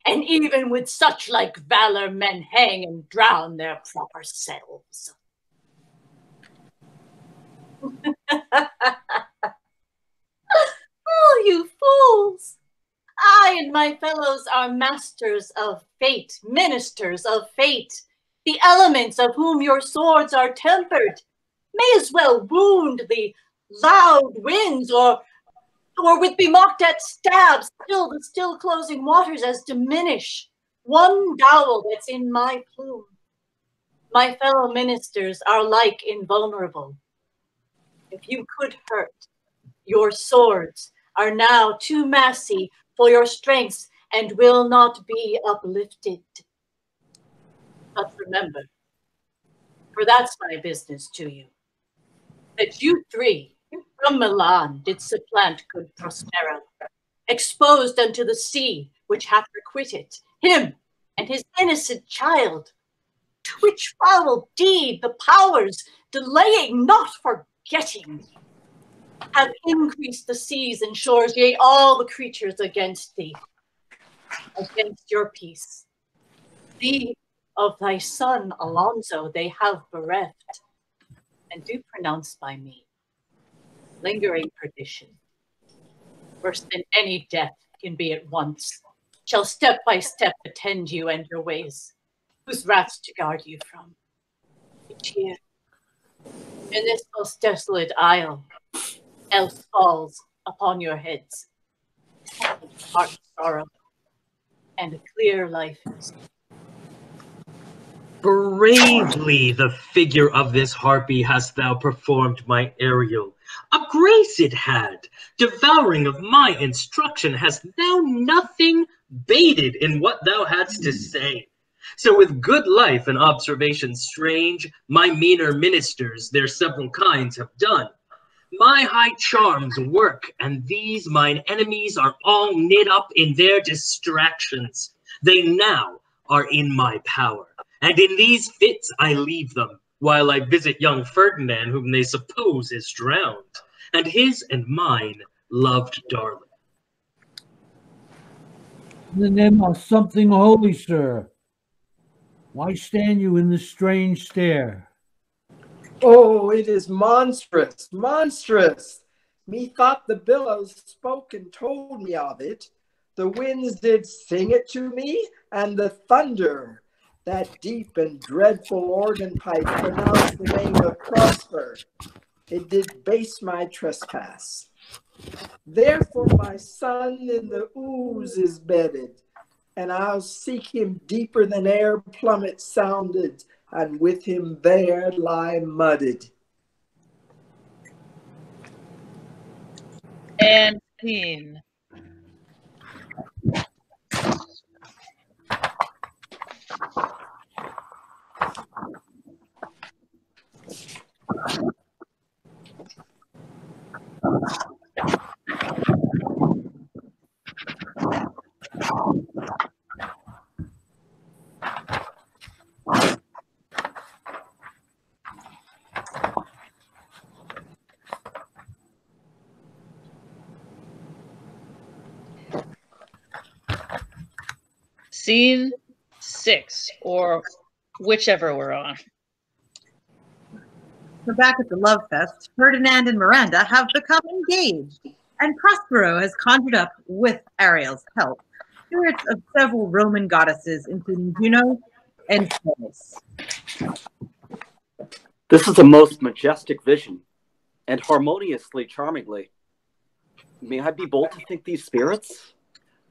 And even with such like valor, men hang and drown their proper selves. oh, you fools! I and my fellows are masters of fate, ministers of fate. The elements of whom your swords are tempered may as well wound the loud winds or or with be mocked at stabs, still the still closing waters as diminish one dowel that's in my plume. My fellow ministers are like invulnerable. If you could hurt, your swords are now too massy for your strengths and will not be uplifted. But remember, for that's my business to you, that you three from Milan did supplant good Prospero, exposed unto the sea which hath requited him and his innocent child. To which foul deed the powers, delaying not forgetting, have increased the seas and shores, yea, all the creatures against thee, against your peace. Thee of thy son Alonso they have bereft, and do pronounce by me. Lingering perdition, worse than any death can be at once, shall step by step attend you and your ways, whose wrath to guard you from. Each in this most desolate isle, else falls upon your heads, heart sorrow, and a clear life Bravely the figure of this harpy hast thou performed, my Ariel. A grace it had, devouring of my instruction, hast thou nothing bated in what thou hadst to say. So with good life and observation strange, my meaner ministers their several kinds have done. My high charms work, and these mine enemies are all knit up in their distractions. They now are in my power and in these fits I leave them, while I visit young Ferdinand, whom they suppose is drowned, and his and mine loved darling. In the name of something holy, sir, why stand you in this strange stare? Oh, it is monstrous, monstrous. Methought the billows spoke and told me of it. The winds did sing it to me, and the thunder that deep and dreadful organ pipe pronounced the name of Prosper. It did base my trespass. Therefore my son in the ooze is bedded, and I'll seek him deeper than air plummet sounded, and with him there lie mudded. And scene. Scene six, or whichever we're on. We're back at the Love Fest. Ferdinand and Miranda have become engaged, and Prospero has conjured up, with Ariel's help, spirits of several Roman goddesses, including Juno and Ceres. This is a most majestic vision, and harmoniously charmingly. May I be bold to think these spirits?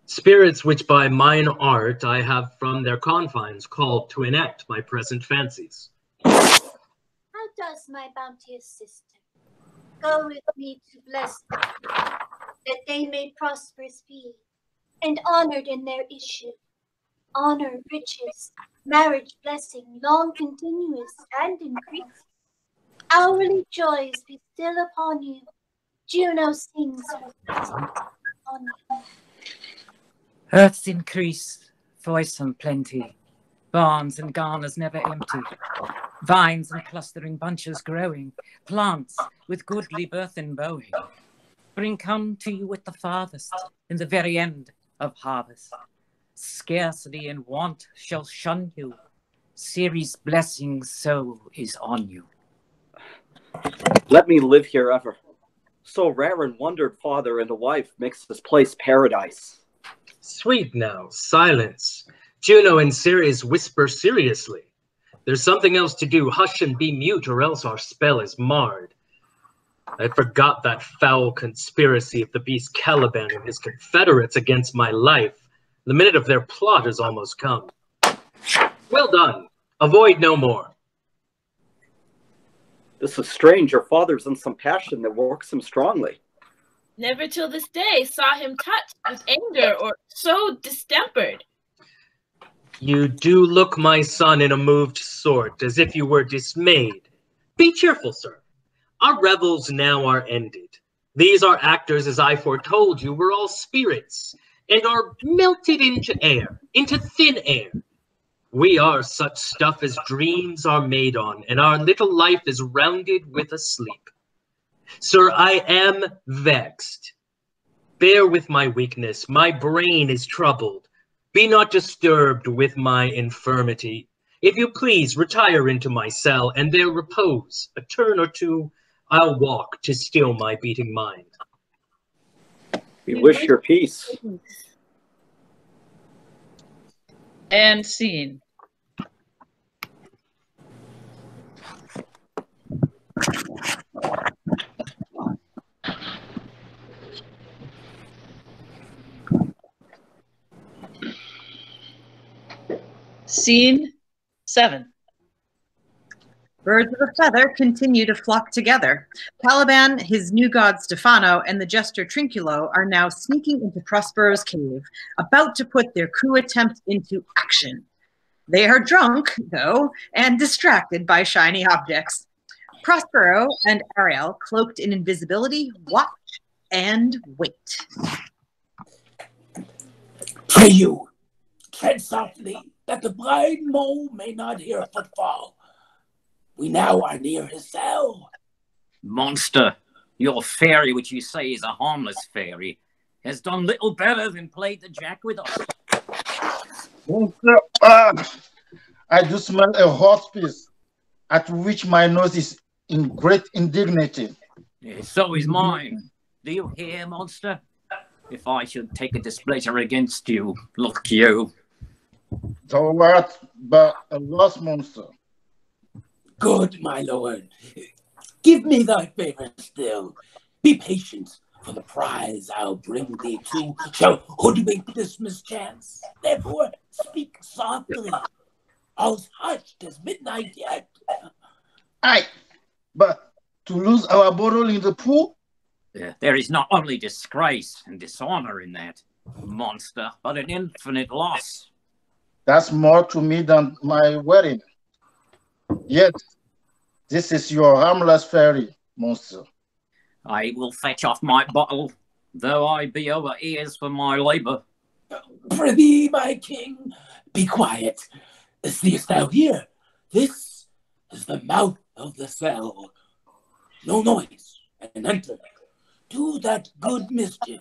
Spirits which by mine art I have from their confines called to enact my present fancies. Does my bounteous sister? Go with me to bless them, that they may prosperous be, and honored in their issue. Honor, riches, marriage blessing, long continuous and increase. Hourly joys be still upon you. Juno sings. Earth's increase, voice and plenty, barns and garners never empty, vines and clustering bunches growing, plants with goodly birth and bowing. Bring come to you with the farthest, in the very end of harvest. Scarcity and want shall shun you. Ceres' blessing so is on you. Let me live here ever. So rare and wondered father and a wife makes this place paradise. Sweet now, silence. Juno and Ceres whisper seriously. There's something else to do. Hush and be mute, or else our spell is marred. I forgot that foul conspiracy of the beast Caliban and his confederates against my life. The minute of their plot has almost come. Well done. Avoid no more. This is strange. Your father's in some passion that works him strongly. Never till this day saw him touched with anger or so distempered. You do look, my son, in a moved sort, as if you were dismayed. Be cheerful, sir. Our revels now are ended. These are actors, as I foretold you, were all spirits, and are melted into air, into thin air. We are such stuff as dreams are made on, and our little life is rounded with a sleep. Sir, I am vexed. Bear with my weakness. My brain is troubled. Be not disturbed with my infirmity. If you please, retire into my cell, and there repose. A turn or two I'll walk to still my beating mind. We wish your peace. And scene. Scene seven. Birds of a feather continue to flock together. Caliban, his new god Stephano, and the jester Trinculo are now sneaking into Prospero's cave, about to put their coup attempt into action. They are drunk, though, and distracted by shiny objects. Prospero and Ariel, cloaked in invisibility, watch and wait. Pray you, tread softly, that the blind mole may not hear a footfall. We now are near his cell. Monster, your fairy, which you say is a harmless fairy, has done little better than played the jack with us. Monster, ah, I do smell a hospice at which my nose is in great indignity. Yeah, so is mine. Do you hear, monster? If I should take a displeasure against you, look you. Thou art but a lost monster. Good, my lord. Give me thy favor still. Be patient, for the prize I'll bring thee to shall hoodwink this mischance. Therefore, speak softly. All's hushed as midnight yet. Aye, but to lose our bottle in the pool? There is not only disgrace and dishonor in that, monster, but an infinite loss. That's more to me than my wedding. Yet, this is your harmless fairy, monster. I will fetch off my bottle, though I be over ears for my labour. Prithee, my king, be quiet. Seest thou here? This is the mouth of the cell. No noise, and enter. Do that good mischief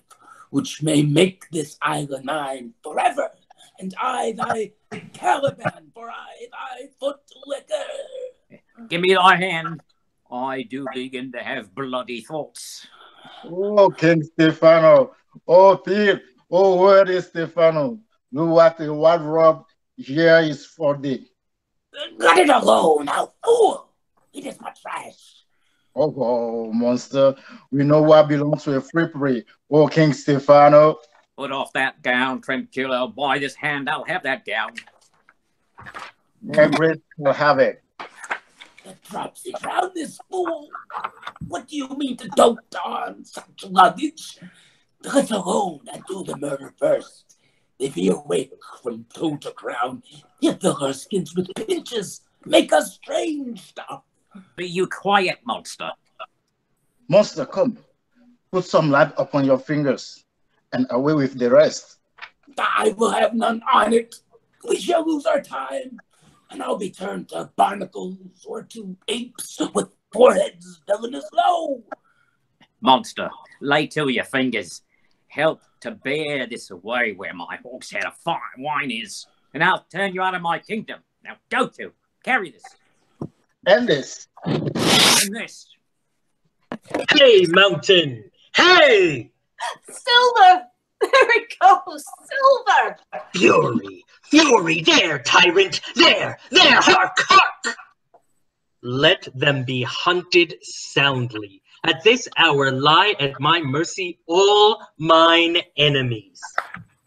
which may make this island mine forever, and I thy Caliban, for I thy foot liquor. Give me thy hand. I do begin to have bloody thoughts. Oh, King Stephano. Oh, thief. Oh, where is Stephano? Do what the wardrobe here is for thee. Let it alone, thou fool! It is but trash. Oh, oh, monster. We know what belongs to a frippery. Oh, King Stephano. Put off that gown, Trinculo. By this hand, I'll have that gown. Everett will have it. The dropsy crown this fool. What do you mean to dote on such luggage? Let us alone and do the murder first. If he awake from toe to crown, he'll fill our skins with pinches, make us strange stuff. Be you quiet, monster. Monster, come. Put some light upon your fingers and away with the rest. I will have none on it. We shall lose our time, and I'll be turned to barnacles or to apes with foreheads villainous low. Monster, lay to your fingers. Help to bear this away where my hawk's head of fine wine is, and I'll turn you out of my kingdom. Now go to, carry this. And this. And this. Hey, Mountain! Hey! Silver! There it goes! Silver! Fury! Fury! There, tyrant! There! There! Hark! Hark! Let them be hunted soundly, At this hour lie at my mercy all mine enemies.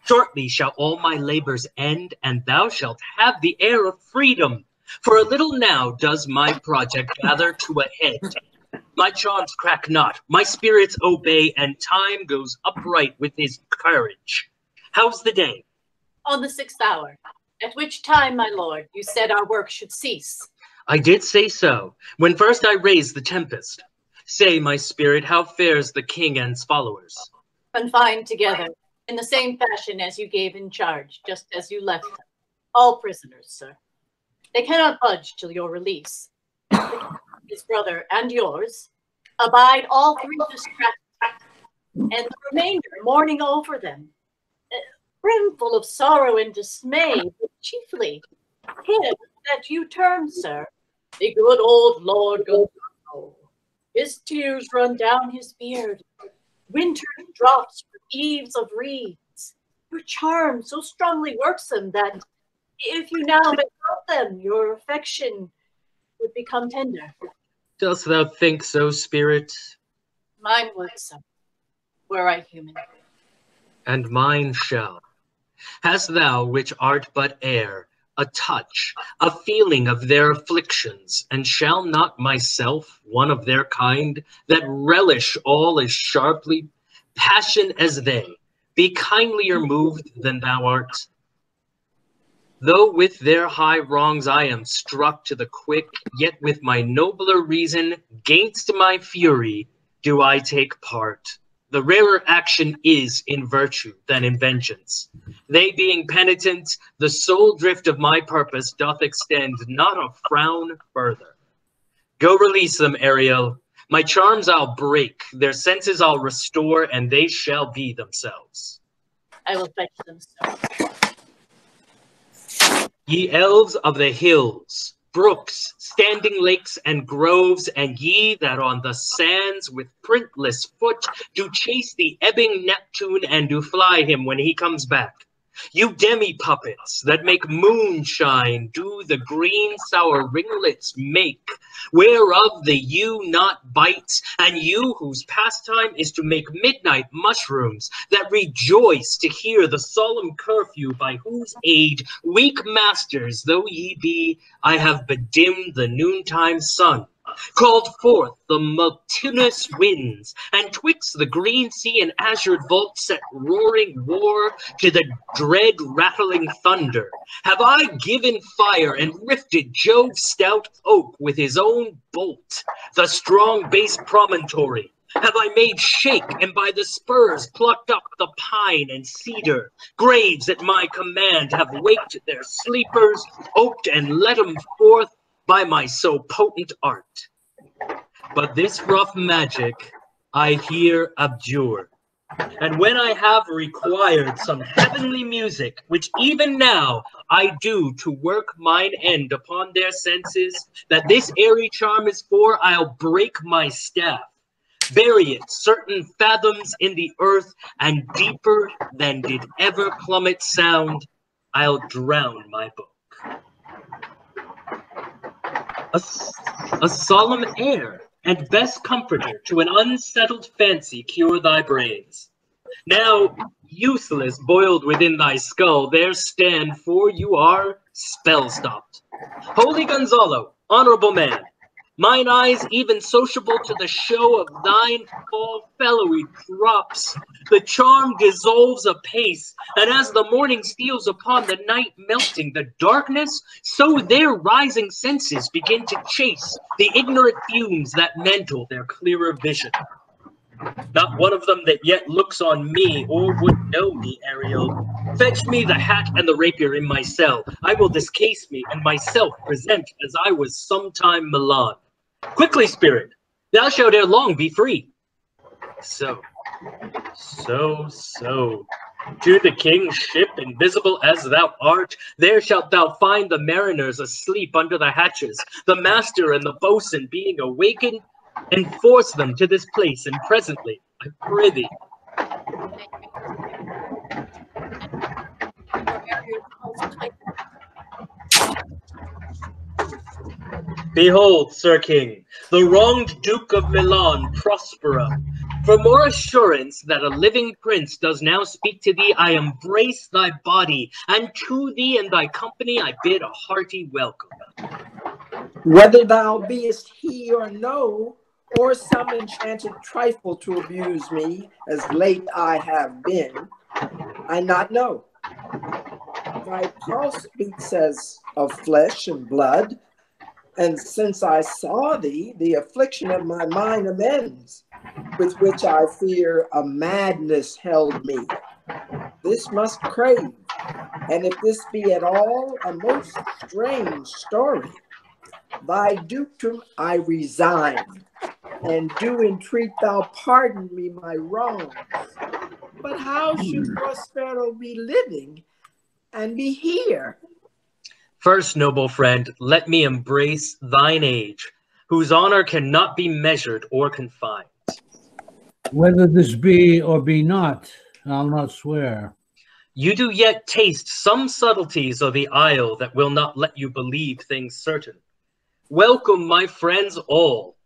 Shortly shall all my labors end, and thou shalt have the air of freedom. For a little now does my project gather to a head. My charms crack not, my spirits obey, and time goes upright with his courage. How's the day? On the sixth hour, at which time, my lord, you said our work should cease. I did say so, when first I raised the tempest. Say, my spirit, how fares the king and's followers? Confined together, in the same fashion as you gave in charge, just as you left them. All prisoners, sir. They cannot budge till your release. His brother and yours abide all three distracted, and the remainder mourning over them, brimful of sorrow and dismay, but chiefly him that you term, sir, the good old Lord Gonzalo. His tears run down his beard, winter drops from eaves of reeds. Your charm so strongly works them that if you now without them, your affection would become tender. Dost thou think so, spirit? Mine would so, were I human. And mine shall. Hast thou, which art but air, a touch, a feeling of their afflictions, and shall not myself, one of their kind, that relish all as sharply passion as they, be kindlier moved than thou art? Though with their high wrongs I am struck to the quick, yet with my nobler reason, gainst my fury, do I take part. The rarer action is in virtue than in vengeance. They being penitent, the sole drift of my purpose doth extend not a frown further. Go release them, Ariel. My charms I'll break, their senses I'll restore, and they shall be themselves. I will fetch them, sir. Ye elves of the hills, brooks, standing lakes, and groves, and ye that on the sands with printless foot do chase the ebbing Neptune and do fly him when he comes back. You demi puppets that make moonshine do the green sour ringlets make, whereof the you not bites, and you whose pastime is to make midnight mushrooms that rejoice to hear the solemn curfew by whose aid, weak masters though ye be, I have bedimmed the noontime sun called forth the multitudinous winds, and twixt the green sea and azured vault set roaring war to the dread rattling thunder. Have I given fire and rifted Jove's stout oak with his own bolt, the strong base promontory? Have I made shake and by the spurs plucked up the pine and cedar? Graves at my command have waked their sleepers, oaked and let 'em forth by my so potent art. But this rough magic I here abjure. And when I have required some heavenly music, which even now I do to work mine end upon their senses, that this airy charm is for, I'll break my staff, bury it certain fathoms in the earth, and deeper than did ever plummet sound, I'll drown my book. A, a solemn air and best comforter to an unsettled fancy cure thy brains. Now, useless boiled within thy skull, there stand, for you are spell stopped. Holy Gonzalo, honorable man, mine eyes even sociable to the show of thine fall fellowy drops. The charm dissolves apace, and as the morning steals upon the night melting the darkness, so their rising senses begin to chase the ignorant fumes that mantle their clearer vision. Not one of them that yet looks on me or would know me, Ariel. Fetch me the hat and the rapier in my cell. I will discase me and myself present as I was sometime Milan. Quickly, spirit, thou shalt ere long be free. So, so, so. To the king's ship, invisible as thou art, there shalt thou find the mariners asleep under the hatches, the master and the boatswain being awakened, and force them to this place, and presently, I pray thee. Behold, Sir King, the wronged Duke of Milan, Prospero. For more assurance that a living prince does now speak to thee, I embrace thy body, and to thee and thy company I bid a hearty welcome. Whether thou beest he or no, or some enchanted trifle to abuse me, as late I have been, I not know. Thy pulse beats as of flesh and blood, and since I saw thee, the affliction of my mind amends, with which I fear a madness held me. This must crave, and if this be at all a most strange story, thy dukedom I resign, and do entreat thou pardon me my wrongs. But how should hmm. Prospero be living and be here? First, noble friend, let me embrace thine age, whose honor cannot be measured or confined. Whether this be or be not, I'll not swear. You do yet taste some subtleties of the isle that will not let you believe things certain. Welcome, my friends all.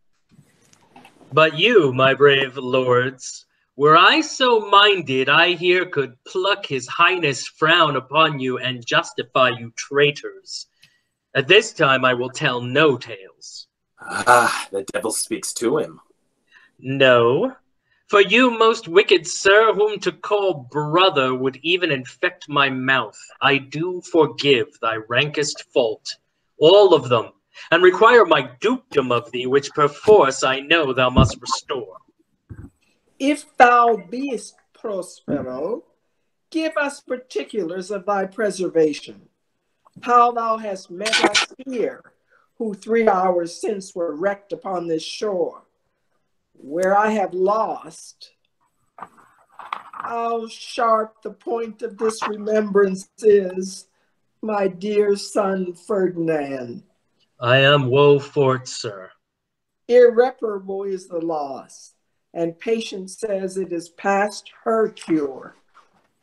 But you, my brave lords, were I so minded, I here could pluck his highness frown upon you and justify you traitors. At this time I will tell no tales. Ah, the devil speaks to him. No, for you, most wicked sir, whom to call brother would even infect my mouth, I do forgive thy rankest fault, all of them, and require my dukedom of thee, which perforce I know thou must restore. If thou beest Prospero, give us particulars of thy preservation, how thou hast met us here, who three hours since were wrecked upon this shore, where I have lost. How sharp the point of this remembrance is, my dear son Ferdinand. I am woe for sir. Irreparable is the loss and patience says it is past her cure.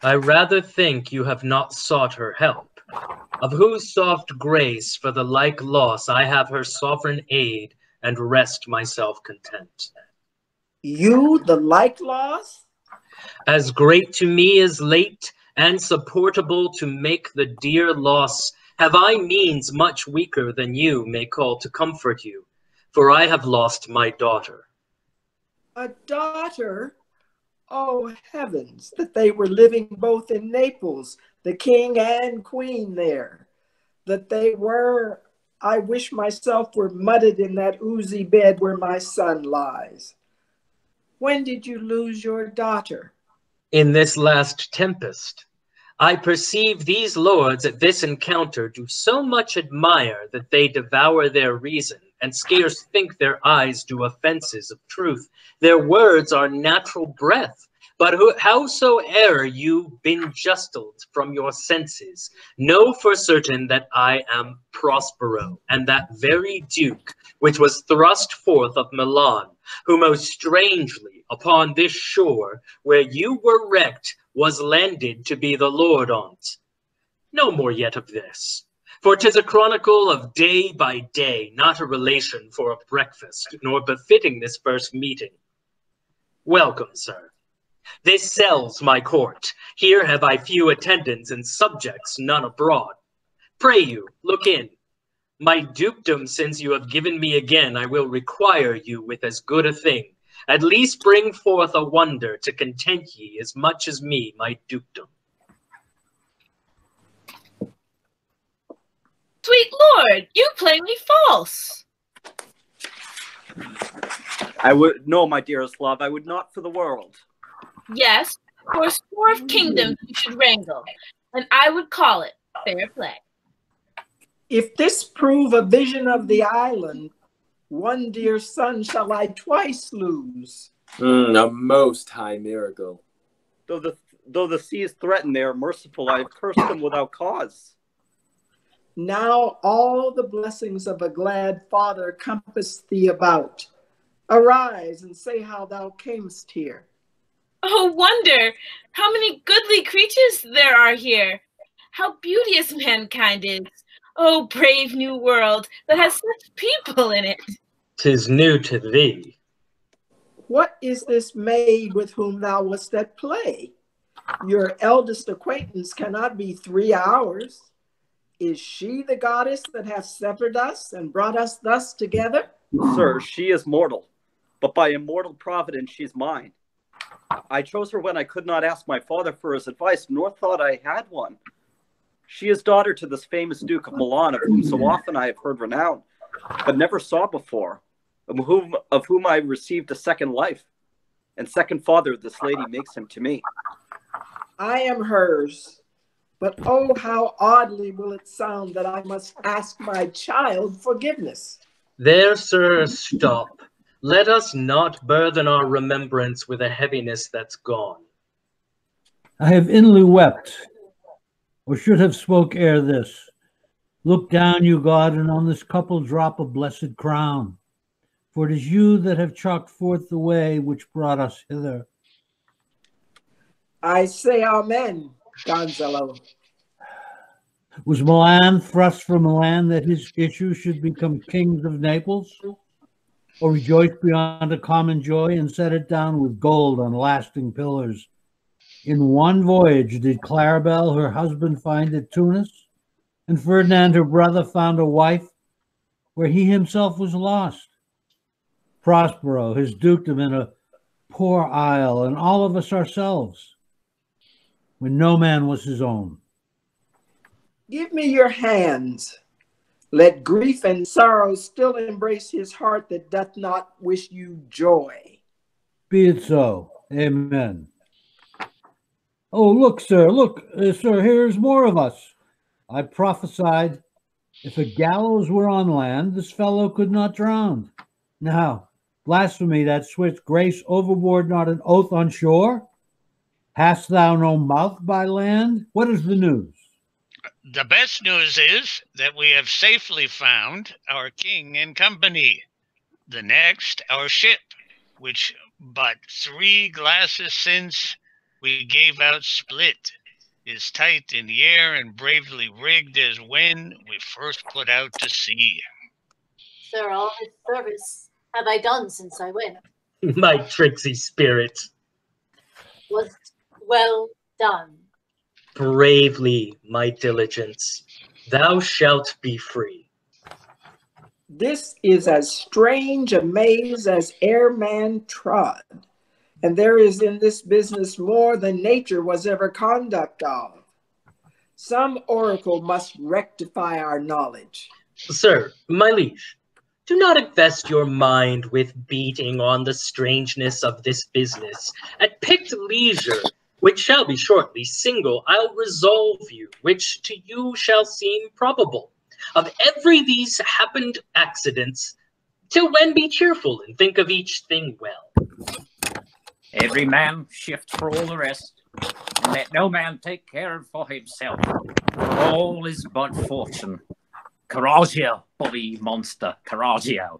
I rather think you have not sought her help. Of whose soft grace for the like loss I have her sovereign aid and rest myself content. You the like loss? As great to me as late, and supportable to make the dear loss, have I means much weaker than you may call to comfort you, for I have lost my daughter a daughter. Oh heavens, that they were living both in Naples, the king and queen there. That they were, I wish myself were mudded in that oozy bed where my son lies. When did you lose your daughter? In this last tempest. I perceive these lords at this encounter do so much admire that they devour their reason, and scarce think their eyes do offences of truth. Their words are natural breath. But who, howsoe'er you been justled from your senses, know for certain that I am Prospero, and that very Duke which was thrust forth of Milan, who most strangely upon this shore where you were wrecked was landed to be the lord on't. No more yet of this. For 'tis a chronicle of day by day, not a relation for a breakfast, nor befitting this first meeting. Welcome, sir. This sells my court. Here have I few attendants and subjects, none abroad. Pray you, look in. My dukedom, since you have given me again, I will require you with as good a thing at least bring forth a wonder to content ye as much as me, my dukedom. Sweet lord, you play me false. I would no, my dearest love, I would not for the world. Yes, for a score of kingdoms you should wrangle, and I would call it fair play. If this prove a vision of the island, one dear son shall I twice lose. Mm, a most high miracle. Though the though the seas threaten, they are merciful. I have cursed them without cause. Now all the blessings of a glad father compass thee about. Arise and say how thou camest here. Oh, wonder how many goodly creatures there are here. How beauteous mankind is. Oh, brave new world that has such people in it. Tis new to thee. What is this maid with whom thou wast at play? Your eldest acquaintance cannot be three hours. Is she the goddess that hath severed us and brought us thus together? Sir, she is mortal, but by immortal providence she's mine. I chose her when I could not ask my father for his advice, nor thought I had one. She is daughter to this famous Duke of Milan, of whom so often I have heard renown, but never saw before, of whom, of whom I received a second life, and second father this lady makes him to me. I am hers, but oh, how oddly will it sound that I must ask my child forgiveness. There, sir, stop. Let us not burthen our remembrance with a heaviness that's gone. I have inly wept, or should have spoke ere this. Look down, you God, and on this couple drop a blessed crown. For it is you that have chalked forth the way which brought us hither. I say amen, Gonzalo. Was Milan thrust from Milan that his issue should become kings of Naples? Or rejoice beyond a common joy and set it down with gold on lasting pillars? In one voyage did Claribel her husband find at Tunis, and Ferdinand her brother found a wife where he himself was lost. Prospero his dukedom in a poor isle, and all of us ourselves, when no man was his own. Give me your hands. Let grief and sorrow still embrace his heart that doth not wish you joy. Be it so. Amen. Oh, look, sir, look, uh, sir, here's more of us. I prophesied if a gallows were on land, this fellow could not drown. Now, blasphemy that switch grace overboard, not an oath on shore? Hast thou no mouth by land? What is the news? The best news is that we have safely found our king and company. The next, our ship, which but three glasses since we gave out split, is tight in the air and bravely rigged as when we first put out to sea. Sir, all this service have I done since I went. My tricksy spirit. Was well done. Bravely, my diligence. Thou shalt be free. This is as strange a maze as e'er man trod, and there is in this business more than nature was ever conduct of. Some oracle must rectify our knowledge. Sir, my liege, do not invest your mind with beating on the strangeness of this business. At picked leisure, which shall be shortly single, I'll resolve you, which to you shall seem probable. Of every these happened accidents, till when be cheerful and think of each thing well. Every man shift for all the rest, and let no man take care for himself. All is but fortune. Coraggio, Bobby monster, coraggio.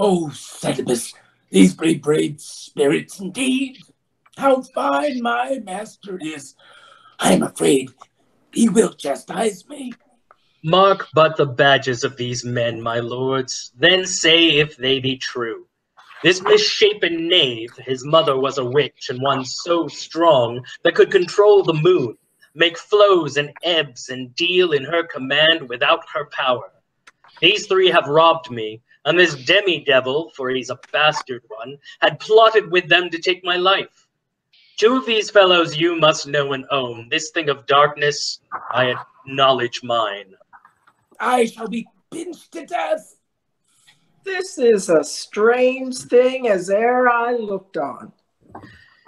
Oh, Setebos, these brave, brave spirits indeed. How fine my master is. I am afraid he will chastise me. Mark but the badges of these men, my lords, then say if they be true. This misshapen knave, his mother was a witch, and one so strong that could control the moon, make flows and ebbs, and deal in her command without her power. These three have robbed me, and this demi-devil, for he's a bastard one, had plotted with them to take my life. Two of these fellows you must know and own. This thing of darkness, I acknowledge mine. I shall be pinched to death. This is a strange thing as e'er I looked on.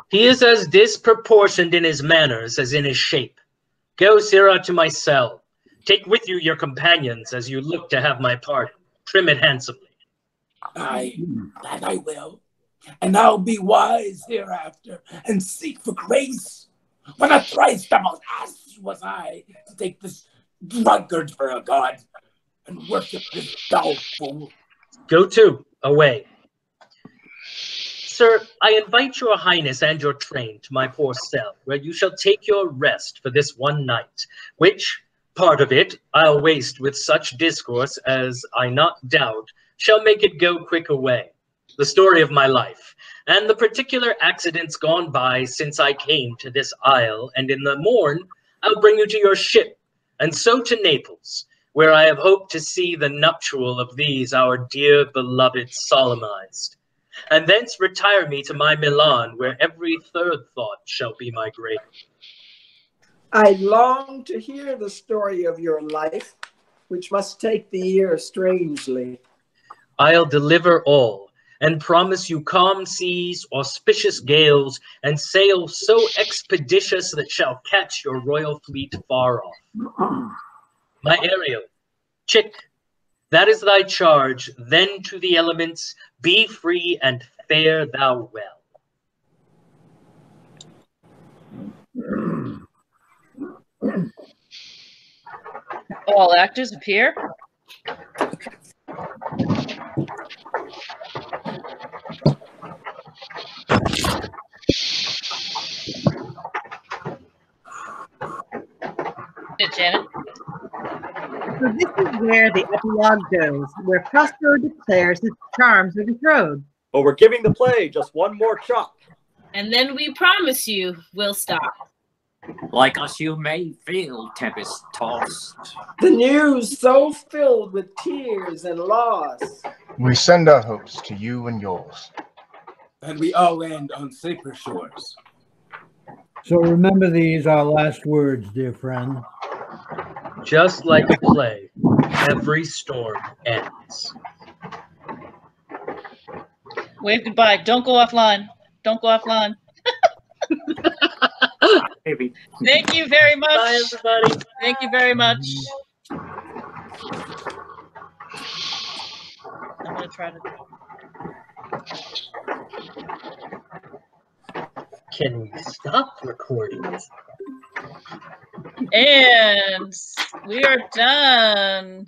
He is as disproportioned in his manners as in his shape. Go, Sirrah, to my cell. Take with you your companions as you look to have my pardon. Trim it handsomely. Aye, mm-hmm. that I will. And I'll be wise hereafter and seek for grace. When a thrice double ass was I to take this drunkard for a god and worship this dull fool. Go to, away. Sir, I invite your highness and your train to my poor cell, where you shall take your rest for this one night, which part of it I'll waste with such discourse as I not doubt shall make it go quick away. The story of my life, and the particular accidents gone by since I came to this isle, and in the morn I'll bring you to your ship, and so to Naples, where I have hoped to see the nuptial of these our dear beloved solemnized and thence retire me to my Milan, where every third thought shall be my grave. I long to hear the story of your life, which must take the ear strangely. I'll deliver all, and promise you calm seas, auspicious gales, and sail so expeditious that shall catch your royal fleet far off. My Ariel, chick, that is thy charge. Then to the elements, be free and fare thou well. All actors appear. Yeah, Janet. So this is where the epilogue goes, where Prospero declares his charms are betrothed. But we're giving the play just one more chop. And then we promise you we'll stop. Like us, you may feel tempest tossed. The news so filled with tears and loss. We send our hopes to you and yours. And we all land on safer shores. So remember these, our last words, dear friend. Just like a play, every storm ends. Wave goodbye. Don't go offline. Don't go offline. Maybe. Thank you very much. Bye, everybody. Thank you very much. I'm gonna try to. Can we stop recording this? And we are done.